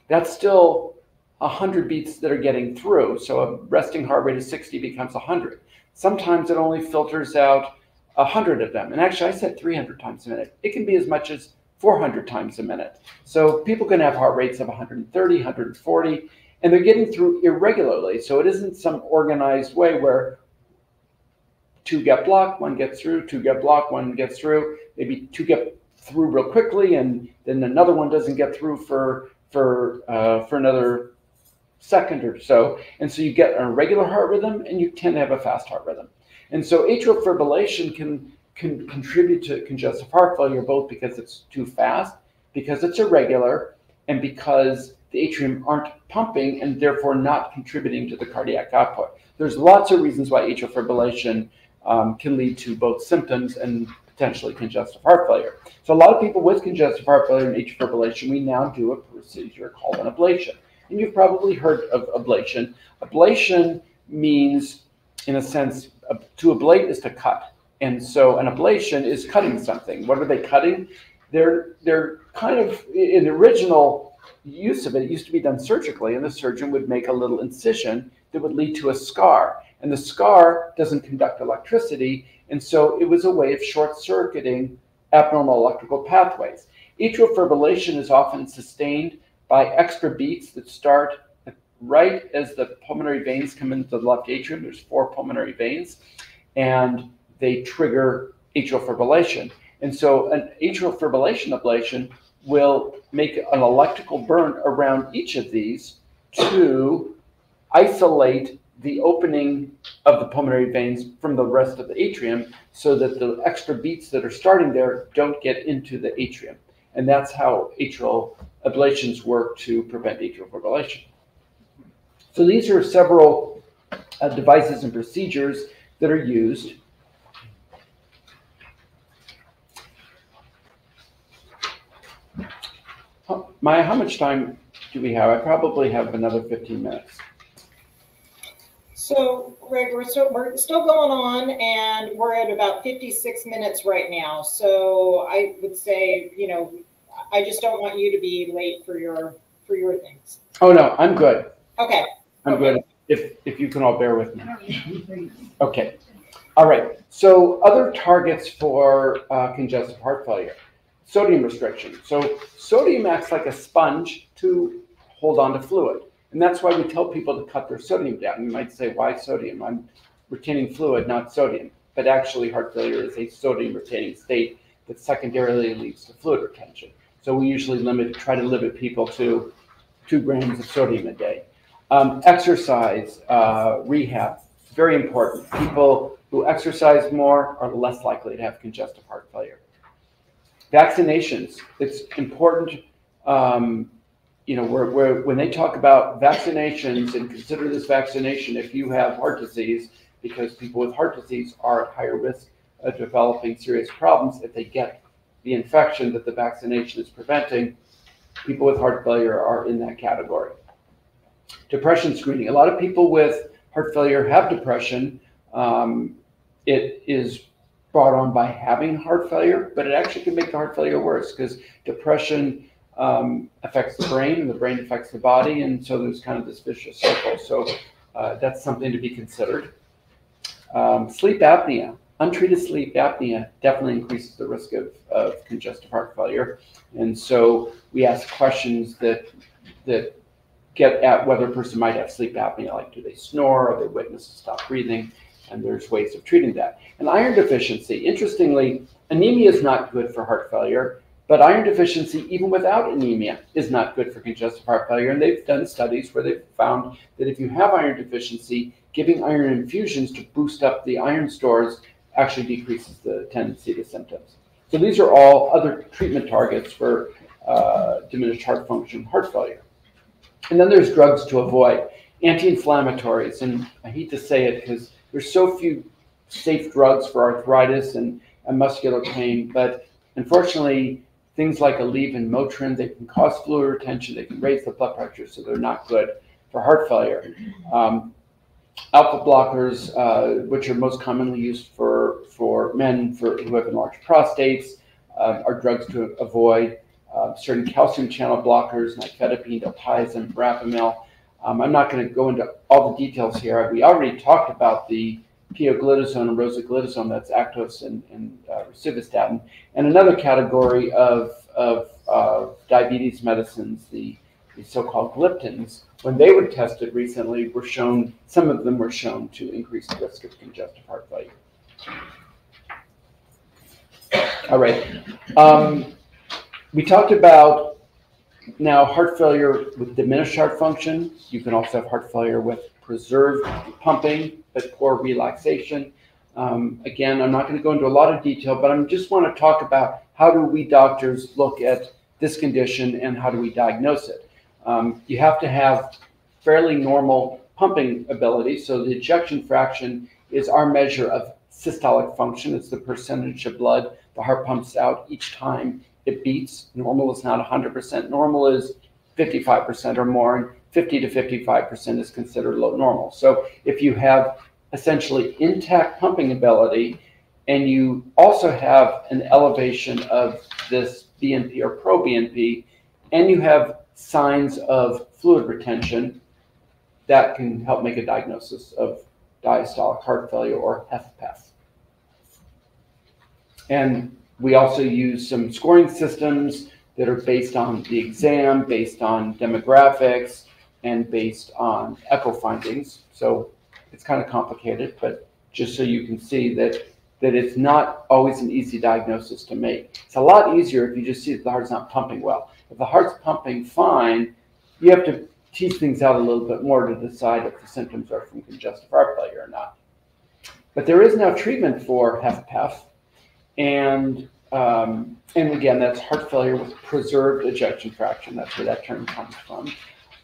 that's still 100 beats that are getting through. So a resting heart rate of 60 becomes 100. Sometimes it only filters out 100 of them. And actually, I said 300 times a minute. It can be as much as 400 times a minute. So people can have heart rates of 130, 140, and they're getting through irregularly. So it isn't some organized way where two get blocked, one gets through, two get blocked, one gets through. Maybe two get through real quickly, and then another one doesn't get through for for uh, for another second or so. And so you get an irregular heart rhythm and you tend to have a fast heart rhythm. And so atrial fibrillation can, can contribute to congestive heart failure both because it's too fast, because it's irregular, and because the atrium aren't pumping and therefore not contributing to the cardiac output. There's lots of reasons why atrial fibrillation um, can lead to both symptoms and potentially congestive heart failure. So a lot of people with congestive heart failure and atrial fibrillation, we now do a procedure called an ablation. And you've probably heard of ablation. Ablation means, in a sense, to ablate is to cut. And so an ablation is cutting something. What are they cutting? They're they're kind of in the original use of it, it used to be done surgically, and the surgeon would make a little incision that would lead to a scar. And the scar doesn't conduct electricity, and so it was a way of short circuiting abnormal electrical pathways. Atrial fibrillation is often sustained by extra beats that start right as the pulmonary veins come into the left atrium. There's four pulmonary veins, and they trigger atrial fibrillation. And so an atrial fibrillation ablation will make an electrical burn around each of these to isolate the opening of the pulmonary veins from the rest of the atrium so that the extra beats that are starting there don't get into the atrium. And that's how atrial ablations work to prevent atrial fibrillation. So these are several uh, devices and procedures that are used. Maya, how much time do we have? I probably have another 15 minutes. So, Greg, we're still, we're still going on and we're at about 56 minutes right now. So I would say, you know, I just don't want you to be late for your, for your things. Oh, no, I'm good. Okay. I'm good. If, if you can all bear with me. Okay. All right. So other targets for uh, congestive heart failure, sodium restriction. So sodium acts like a sponge to hold on to fluid. And that's why we tell people to cut their sodium down. You might say, why sodium? I'm retaining fluid, not sodium. But actually, heart failure is a sodium retaining state that secondarily leads to fluid retention. So we usually limit, try to limit people to two grams of sodium a day. Um, exercise, uh, rehab, very important. People who exercise more are less likely to have congestive heart failure. Vaccinations, it's important. Um, you know, when they talk about vaccinations and consider this vaccination if you have heart disease, because people with heart disease are at higher risk of developing serious problems if they get the infection that the vaccination is preventing. People with heart failure are in that category. Depression screening. A lot of people with heart failure have depression. Um, it is brought on by having heart failure, but it actually can make the heart failure worse because depression um, affects the brain and the brain affects the body. And so there's kind of this vicious circle. So uh, that's something to be considered. Um, sleep apnea. Untreated sleep apnea definitely increases the risk of, of congestive heart failure. And so we ask questions that, that get at whether a person might have sleep apnea, like do they snore, or they witness to stop breathing, and there's ways of treating that. And iron deficiency, interestingly, anemia is not good for heart failure, but iron deficiency, even without anemia, is not good for congestive heart failure. And they've done studies where they've found that if you have iron deficiency, giving iron infusions to boost up the iron stores actually decreases the tendency to symptoms. So these are all other treatment targets for uh, diminished heart function, heart failure. And then there's drugs to avoid, anti-inflammatories. And I hate to say it because there's so few safe drugs for arthritis and, and muscular pain, but unfortunately, things like Aleve and Motrin, they can cause fluid retention, they can raise the blood pressure, so they're not good for heart failure. Um, alpha blockers, uh, which are most commonly used for, for men for, who have enlarged prostates, uh, are drugs to avoid. Uh, certain calcium channel blockers, nifedipine, diltiazem, verapamil. Um, I'm not going to go into all the details here. We already talked about the pioglitazone and rosiglitazone, that's Actos and, and uh, rosuvastatin. And another category of, of uh, diabetes medicines, the, the so-called gliptins, when they were tested recently, were shown, some of them were shown to increase the risk of congestive heart failure. All right. Um, we talked about Now, heart failure with diminished heart function, you can also have heart failure with preserved pumping but poor relaxation. Um, again, I'm not going to go into a lot of detail, but I just want to talk about how do we doctors look at this condition and how do we diagnose it. Um, you have to have fairly normal pumping ability. So the ejection fraction is our measure of systolic function. It's the percentage of blood the heart pumps out each time it beats. Normal is not 100%. Normal is 55% or more, and 50 to 55% is considered low normal. So if you have essentially intact pumping ability and you also have an elevation of this BNP or proBNP, and you have signs of fluid retention, that can help make a diagnosis of diastolic heart failure or HFpEF. And we also use some scoring systems that are based on the exam, based on demographics, and based on echo findings. So it's kind of complicated, but just so you can see that that it's not always an easy diagnosis to make. It's a lot easier if you just see that the heart's not pumping well. If the heart's pumping fine, you have to tease things out a little bit more to decide if the symptoms are from congestive heart failure or not. But there is now treatment for HFpEF, and um, and again, that's heart failure with preserved ejection fraction. That's where that term comes from.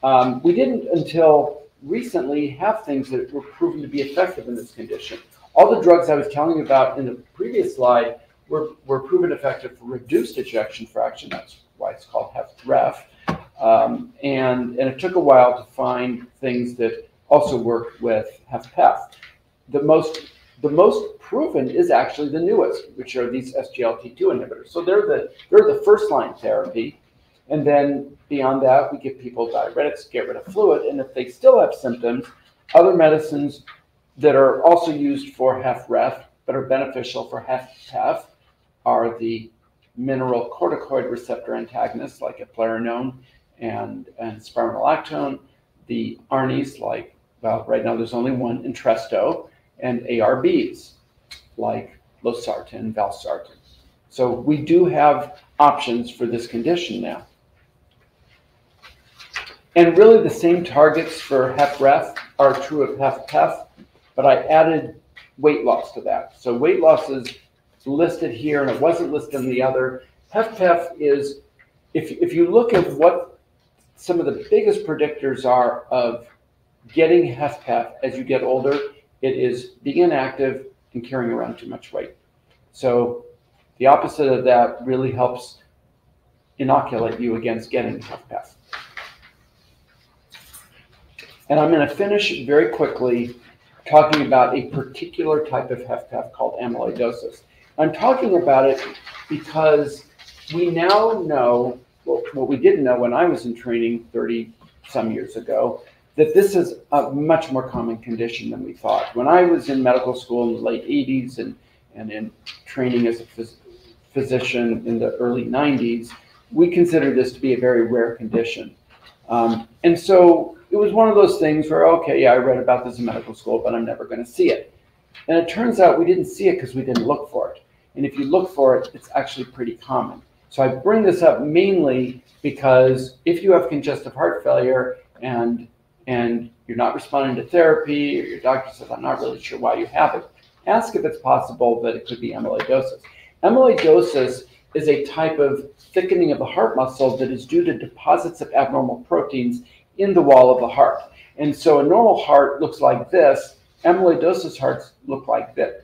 Um, we didn't until recently have things that were proven to be effective in this condition. All the drugs I was telling you about in the previous slide were, were proven effective for reduced ejection fraction. That's why it's called HFrEF. Um, and, and it took a while to find things that also worked with HFpEF. The most the most proven is actually the newest, which are these SGLT2 inhibitors. So they're the they're the first line therapy, and then beyond that, we give people diuretics, get rid of fluid, and if they still have symptoms, other medicines that are also used for HFrEF but are beneficial for HFpEF are the mineralocorticoid receptor antagonists like eplerenone and, and spironolactone, the ARNIs like, well, right now there's only one, Entresto, and ARBs like losartan, valsartan. So we do have options for this condition now. And really the same targets for HFrEF are true of HFpEF, but I added weight loss to that. So weight loss is listed here and it wasn't listed in the other. HFpEF is, if, if you look at what some of the biggest predictors are of getting HFpEF as you get older, it is being inactive and carrying around too much weight. So the opposite of that really helps inoculate you against getting HFpEF. And I'm going to finish very quickly talking about a particular type of HFpEF called amyloidosis. I'm talking about it because we now know well, what we didn't know when I was in training 30 some years ago that this is a much more common condition than we thought. When I was in medical school in the late 80s and, and in training as a phys- physician in the early 90s, we considered this to be a very rare condition. Um, and so it was one of those things where, okay, yeah, I read about this in medical school, but I'm never going to see it. And it turns out we didn't see it because we didn't look for it. And if you look for it, it's actually pretty common. So I bring this up mainly because if you have congestive heart failure and and you're not responding to therapy, or your doctor says, I'm not really sure why you have it, ask if it's possible that it could be amyloidosis. Amyloidosis is a type of thickening of the heart muscle that is due to deposits of abnormal proteins in the wall of the heart. And so a normal heart looks like this. Amyloidosis hearts look like that,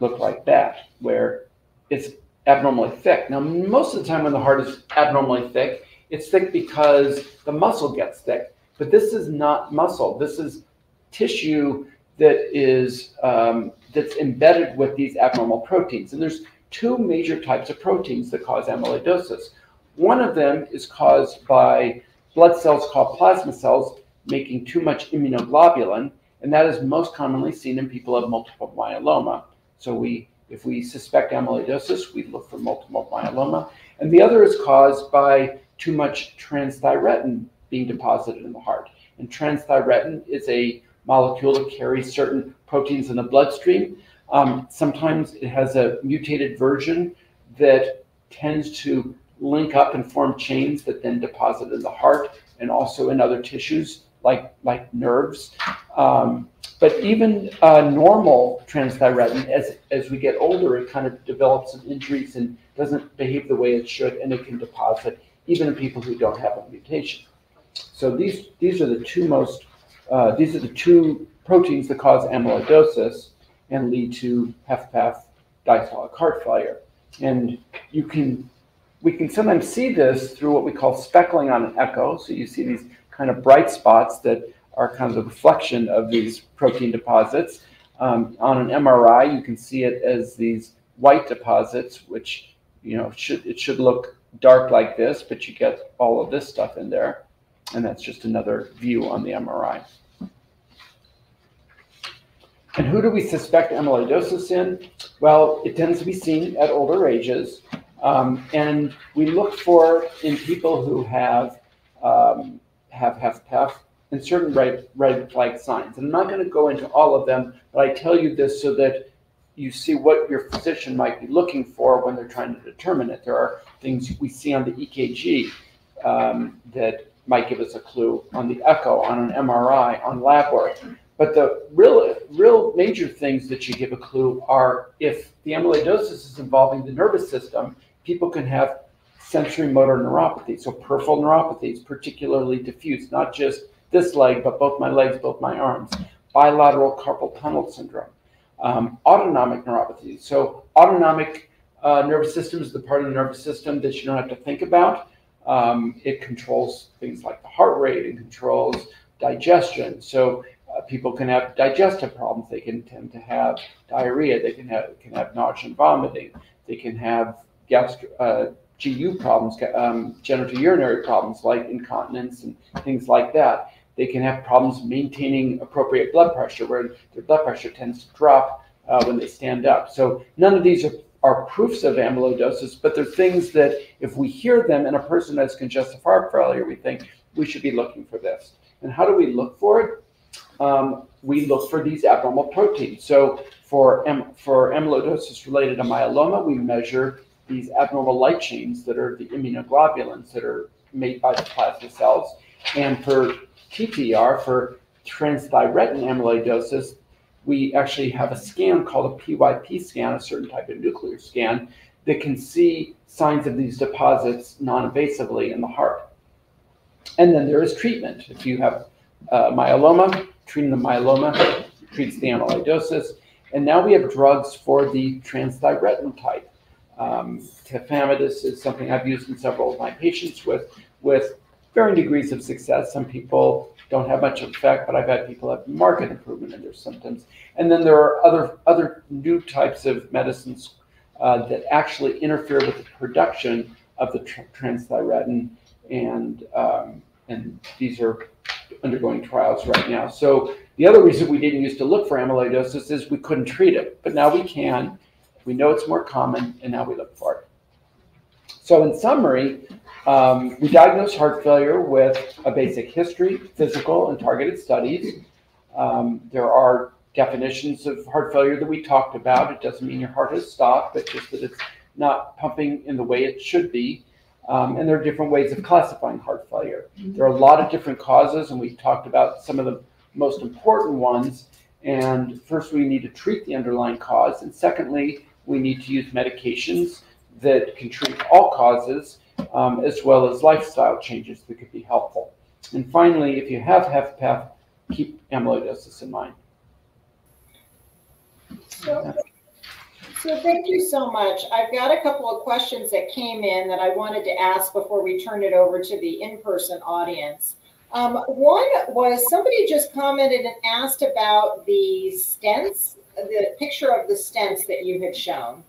look like that, where it's abnormally thick. Now, most of the time when the heart is abnormally thick, it's thick because the muscle gets thick. But this is not muscle. This is tissue that is um, that's embedded with these abnormal proteins. And there's two major types of proteins that cause amyloidosis. One of them is caused by blood cells called plasma cells making too much immunoglobulin, and that is most commonly seen in people of multiple myeloma. So we, if we suspect amyloidosis, we look for multiple myeloma. And the other is caused by too much transthyretin being deposited in the heart. And transthyretin is a molecule that carries certain proteins in the bloodstream. Um, sometimes it has a mutated version that tends to link up and form chains that then deposit in the heart and also in other tissues like, like nerves. Um, but even uh, normal transthyretin, as, as we get older, it kind of develops some injuries and doesn't behave the way it should, and it can deposit even in people who don't have a mutation. So these, these are the two most, uh, these are the two proteins that cause amyloidosis and lead to HFpEF diastolic heart failure. And you can, we can sometimes see this through what we call speckling on an echo. So you see these kind of bright spots that are kind of the reflection of these protein deposits. Um, on an MRI, you can see it as these white deposits, which you know should it should look dark like this, but you get all of this stuff in there, and that's just another view on the MRI. And who do we suspect amyloidosis in? Well, it tends to be seen at older ages, um, and we look for in people who have um, have HFpEF and certain red, red flag signs. And I'm not going to go into all of them, but I tell you this so that you see what your physician might be looking for when they're trying to determine it. There are things we see on the EKG um, that might give us a clue on the echo, on an MRI, on lab work. But the real, real major things that should give a clue are if the amyloidosis is involving the nervous system, people can have sensory motor neuropathy, so peripheral neuropathies, particularly diffuse, not just this leg, but both my legs, both my arms, bilateral carpal tunnel syndrome, um, autonomic neuropathy. So autonomic uh, nervous system is the part of the nervous system that you don't have to think about. Um, it controls things like the heart rate and controls digestion. So uh, people can have digestive problems. They can tend to have diarrhea. They can have can have nausea and vomiting. They can have gastro, uh, GU problems, um, genitourinary problems like incontinence and things like that. They can have problems maintaining appropriate blood pressure, where their blood pressure tends to drop uh, when they stand up. So none of these are, are proofs of amyloidosis, but they're things that if we hear them in a person that's congestive heart failure, we think we should be looking for this. And how do we look for it? Um, we look for these abnormal proteins. So for, for amyloidosis related to myeloma, we measure these abnormal light chains that are the immunoglobulins that are made by the plasma cells. And for TTR, for transthyretin amyloidosis, we actually have a scan called a PYP scan, a certain type of nuclear scan, that can see signs of these deposits non-invasively in the heart. And then there is treatment. If you have uh, myeloma, treating the myeloma treats the amyloidosis. And now we have drugs for the transthyretin type. Um, tafamidis is something I've used in several of my patients with, with varying degrees of success. Some people don't have much effect, but I've had people have marked improvement in their symptoms. And then there are other other new types of medicines uh, that actually interfere with the production of the tr- transthyretin, and um, and these are undergoing trials right now. So the other reason we didn't used to look for amyloidosis is we couldn't treat it, but now we can. We know it's more common, and now we look for it. So, in summary, um, we diagnose heart failure with a basic history, physical, and targeted studies. Um, there are definitions of heart failure that we talked about. It doesn't mean your heart has stopped, but just that it's not pumping in the way it should be. Um, and there are different ways of classifying heart failure. There are a lot of different causes, and we talked about some of the most important ones. And first, we need to treat the underlying cause. And secondly, we need to use medications that can treat all causes, um, as well as lifestyle changes that could be helpful. And finally, if you have HFpEF, keep amyloidosis in mind. So, so thank you so much. I've got a couple of questions that came in that I wanted to ask before we turn it over to the in-person audience. Um, one was somebody just commented and asked about the stents, the picture of the stents that you had shown.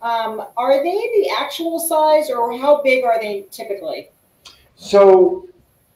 Um, are they the actual size or how big are they typically? So,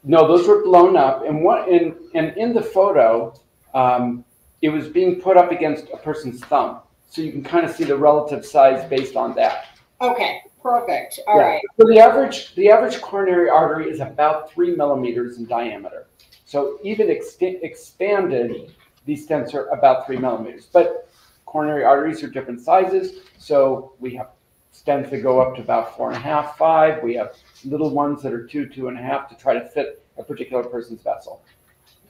no, those were blown up, and what in and in the photo, um, it was being put up against a person's thumb, so you can kind of see the relative size based on that. Okay, perfect. All Yeah. right. So the average the average coronary artery is about three millimeters in diameter. So even ext- expanded, these stents are about three millimeters. But coronary arteries are different sizes, so we have stents that go up to about four and a half, five. We have little ones that are two, two and a half to try to fit a particular person's vessel.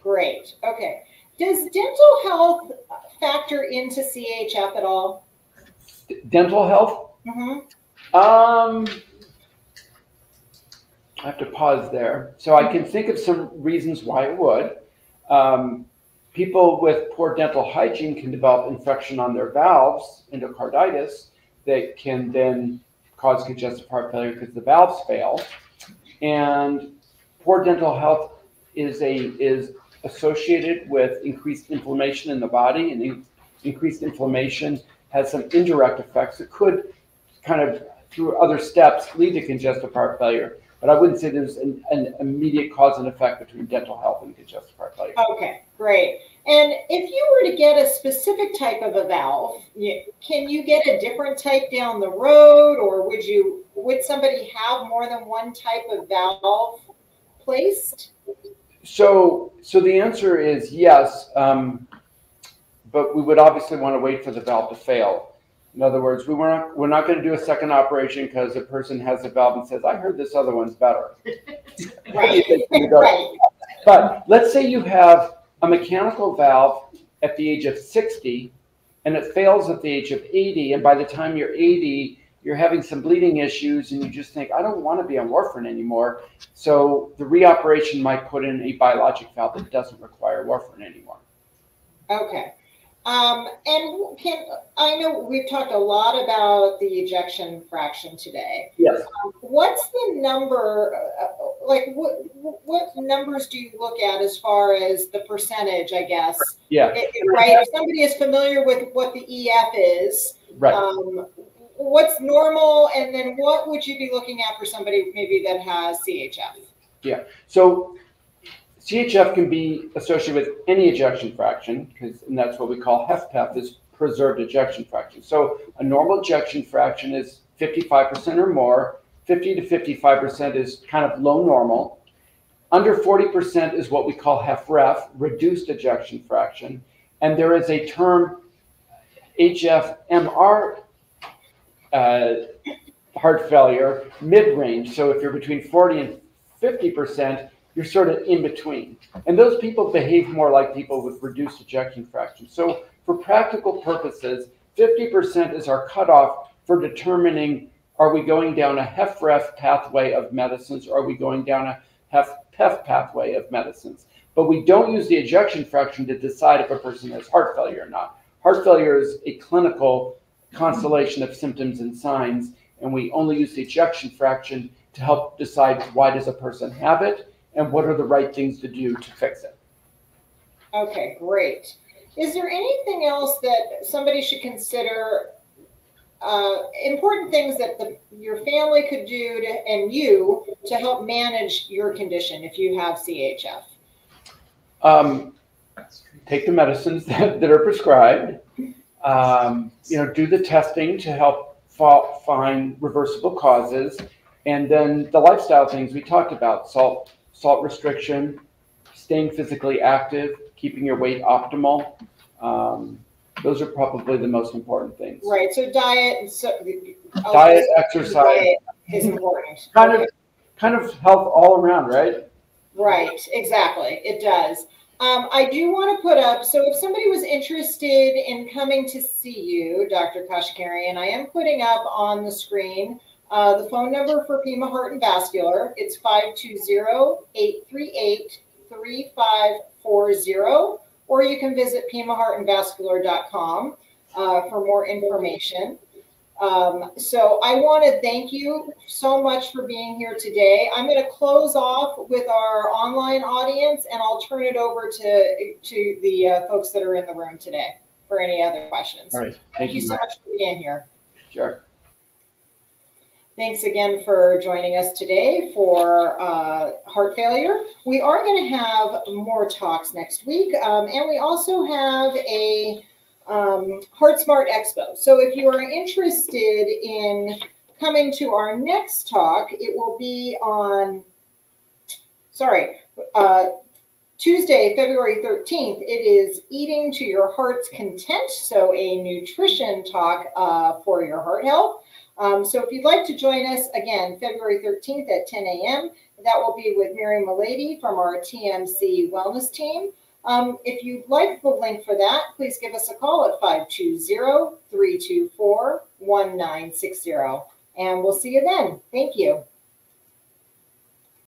Great. Okay. Does dental health factor into CHF at all? D- Dental health, Mm-hmm. Um, I have to pause there. So I can think of some reasons why it would. Um, people with poor dental hygiene can develop infection on their valves, endocarditis, that can then cause congestive heart failure because the valves fail. And poor dental health is a is associated with increased inflammation in the body, and in- increased inflammation has some indirect effects that could kind of through other steps lead to congestive heart failure. But I wouldn't say there's an, an immediate cause and effect between dental health and congestive heart failure. Okay, great. And if you were to get a specific type of a valve, can you get a different type down the road, or would you would somebody have more than one type of valve placed? So, so the answer is yes, um, but we would obviously want to wait for the valve to fail. In other words, we were not, we're not going to do a second operation because a person has a valve and says, "I heard this other one's better." [laughs] Right. You go, Right. But let's say you have a mechanical valve at the age of 60 and it fails at the age of 80. And by the time you're 80, you're having some bleeding issues and you just think, I don't want to be on warfarin anymore. So the reoperation might put in a biologic valve that doesn't require warfarin anymore. Okay. Um, and can I know we've talked a lot about the ejection fraction today. Yes. What's the number? Uh, like, what what numbers do you look at as far as the percentage? I guess. Yeah, it- right. If somebody is familiar with what the EF is, right. um, what's normal, and then what would you be looking at for somebody maybe that has CHF? Yeah. So CHF can be associated with any ejection fraction, because and that's what we call HFpEF, is preserved ejection fraction. So a normal ejection fraction is 55% or more. 50 to 55% is kind of low normal. Under 40% is what we call HFrEF, reduced ejection fraction. And there is a term, HFMR uh, heart failure, mid-range. So if you're between 40 and 50%, you're sort of in between. And those people behave more like people with reduced ejection fraction. So for practical purposes, 50% is our cutoff for determining are we going down a HFrEF pathway of medicines or are we going down a HFpEF pathway of medicines? But we don't use the ejection fraction to decide if a person has heart failure or not. Heart failure is a clinical constellation of symptoms and signs, and we only use the ejection fraction to help decide why does a person have it and what are the right things to do to fix it. Okay, great. Is there anything else that somebody should consider? Uh, important things that the, your family could do to, and you to help manage your condition if you have CHF. Um, take the medicines [laughs] that, that are prescribed. Um, you know, do the testing to help find reversible causes, and then the lifestyle things we talked about: salt, salt restriction, staying physically active, keeping your weight optimal. Um, those are probably the most important things. Right. So diet and so Diet, exercise, diet is important. kind of, kind of health all around, right? Right, exactly. It does. Um, I do want to put up, so if somebody was interested in coming to see you, Dr. Koshkarian, I am putting up on the screen uh, the phone number for Pima Heart and Vascular. It's 520-838-3540, or you can visit pimaheartandvascular.com uh, for more information. Um, so I want to thank you so much for being here today. I'm going to close off with our online audience, and I'll turn it over to to the uh, folks that are in the room today for any other questions. All right. Thank you so much for being here. Sure. Thanks again for joining us today for uh, heart failure. We are going to have more talks next week, um, and we also have a um, Heart Smart Expo. So if you are interested in coming to our next talk, it will be on, sorry, uh, Tuesday, February 13th. It is Eating to Your Heart's Content, so a nutrition talk uh, for your heart health. Um, so if you'd like to join us again, February 13th at 10 a.m., that will be with Mary Milady from our TMC Wellness team. Um, if you'd like the link for that, please give us a call at 520 324 1960. And we'll see you then. Thank you.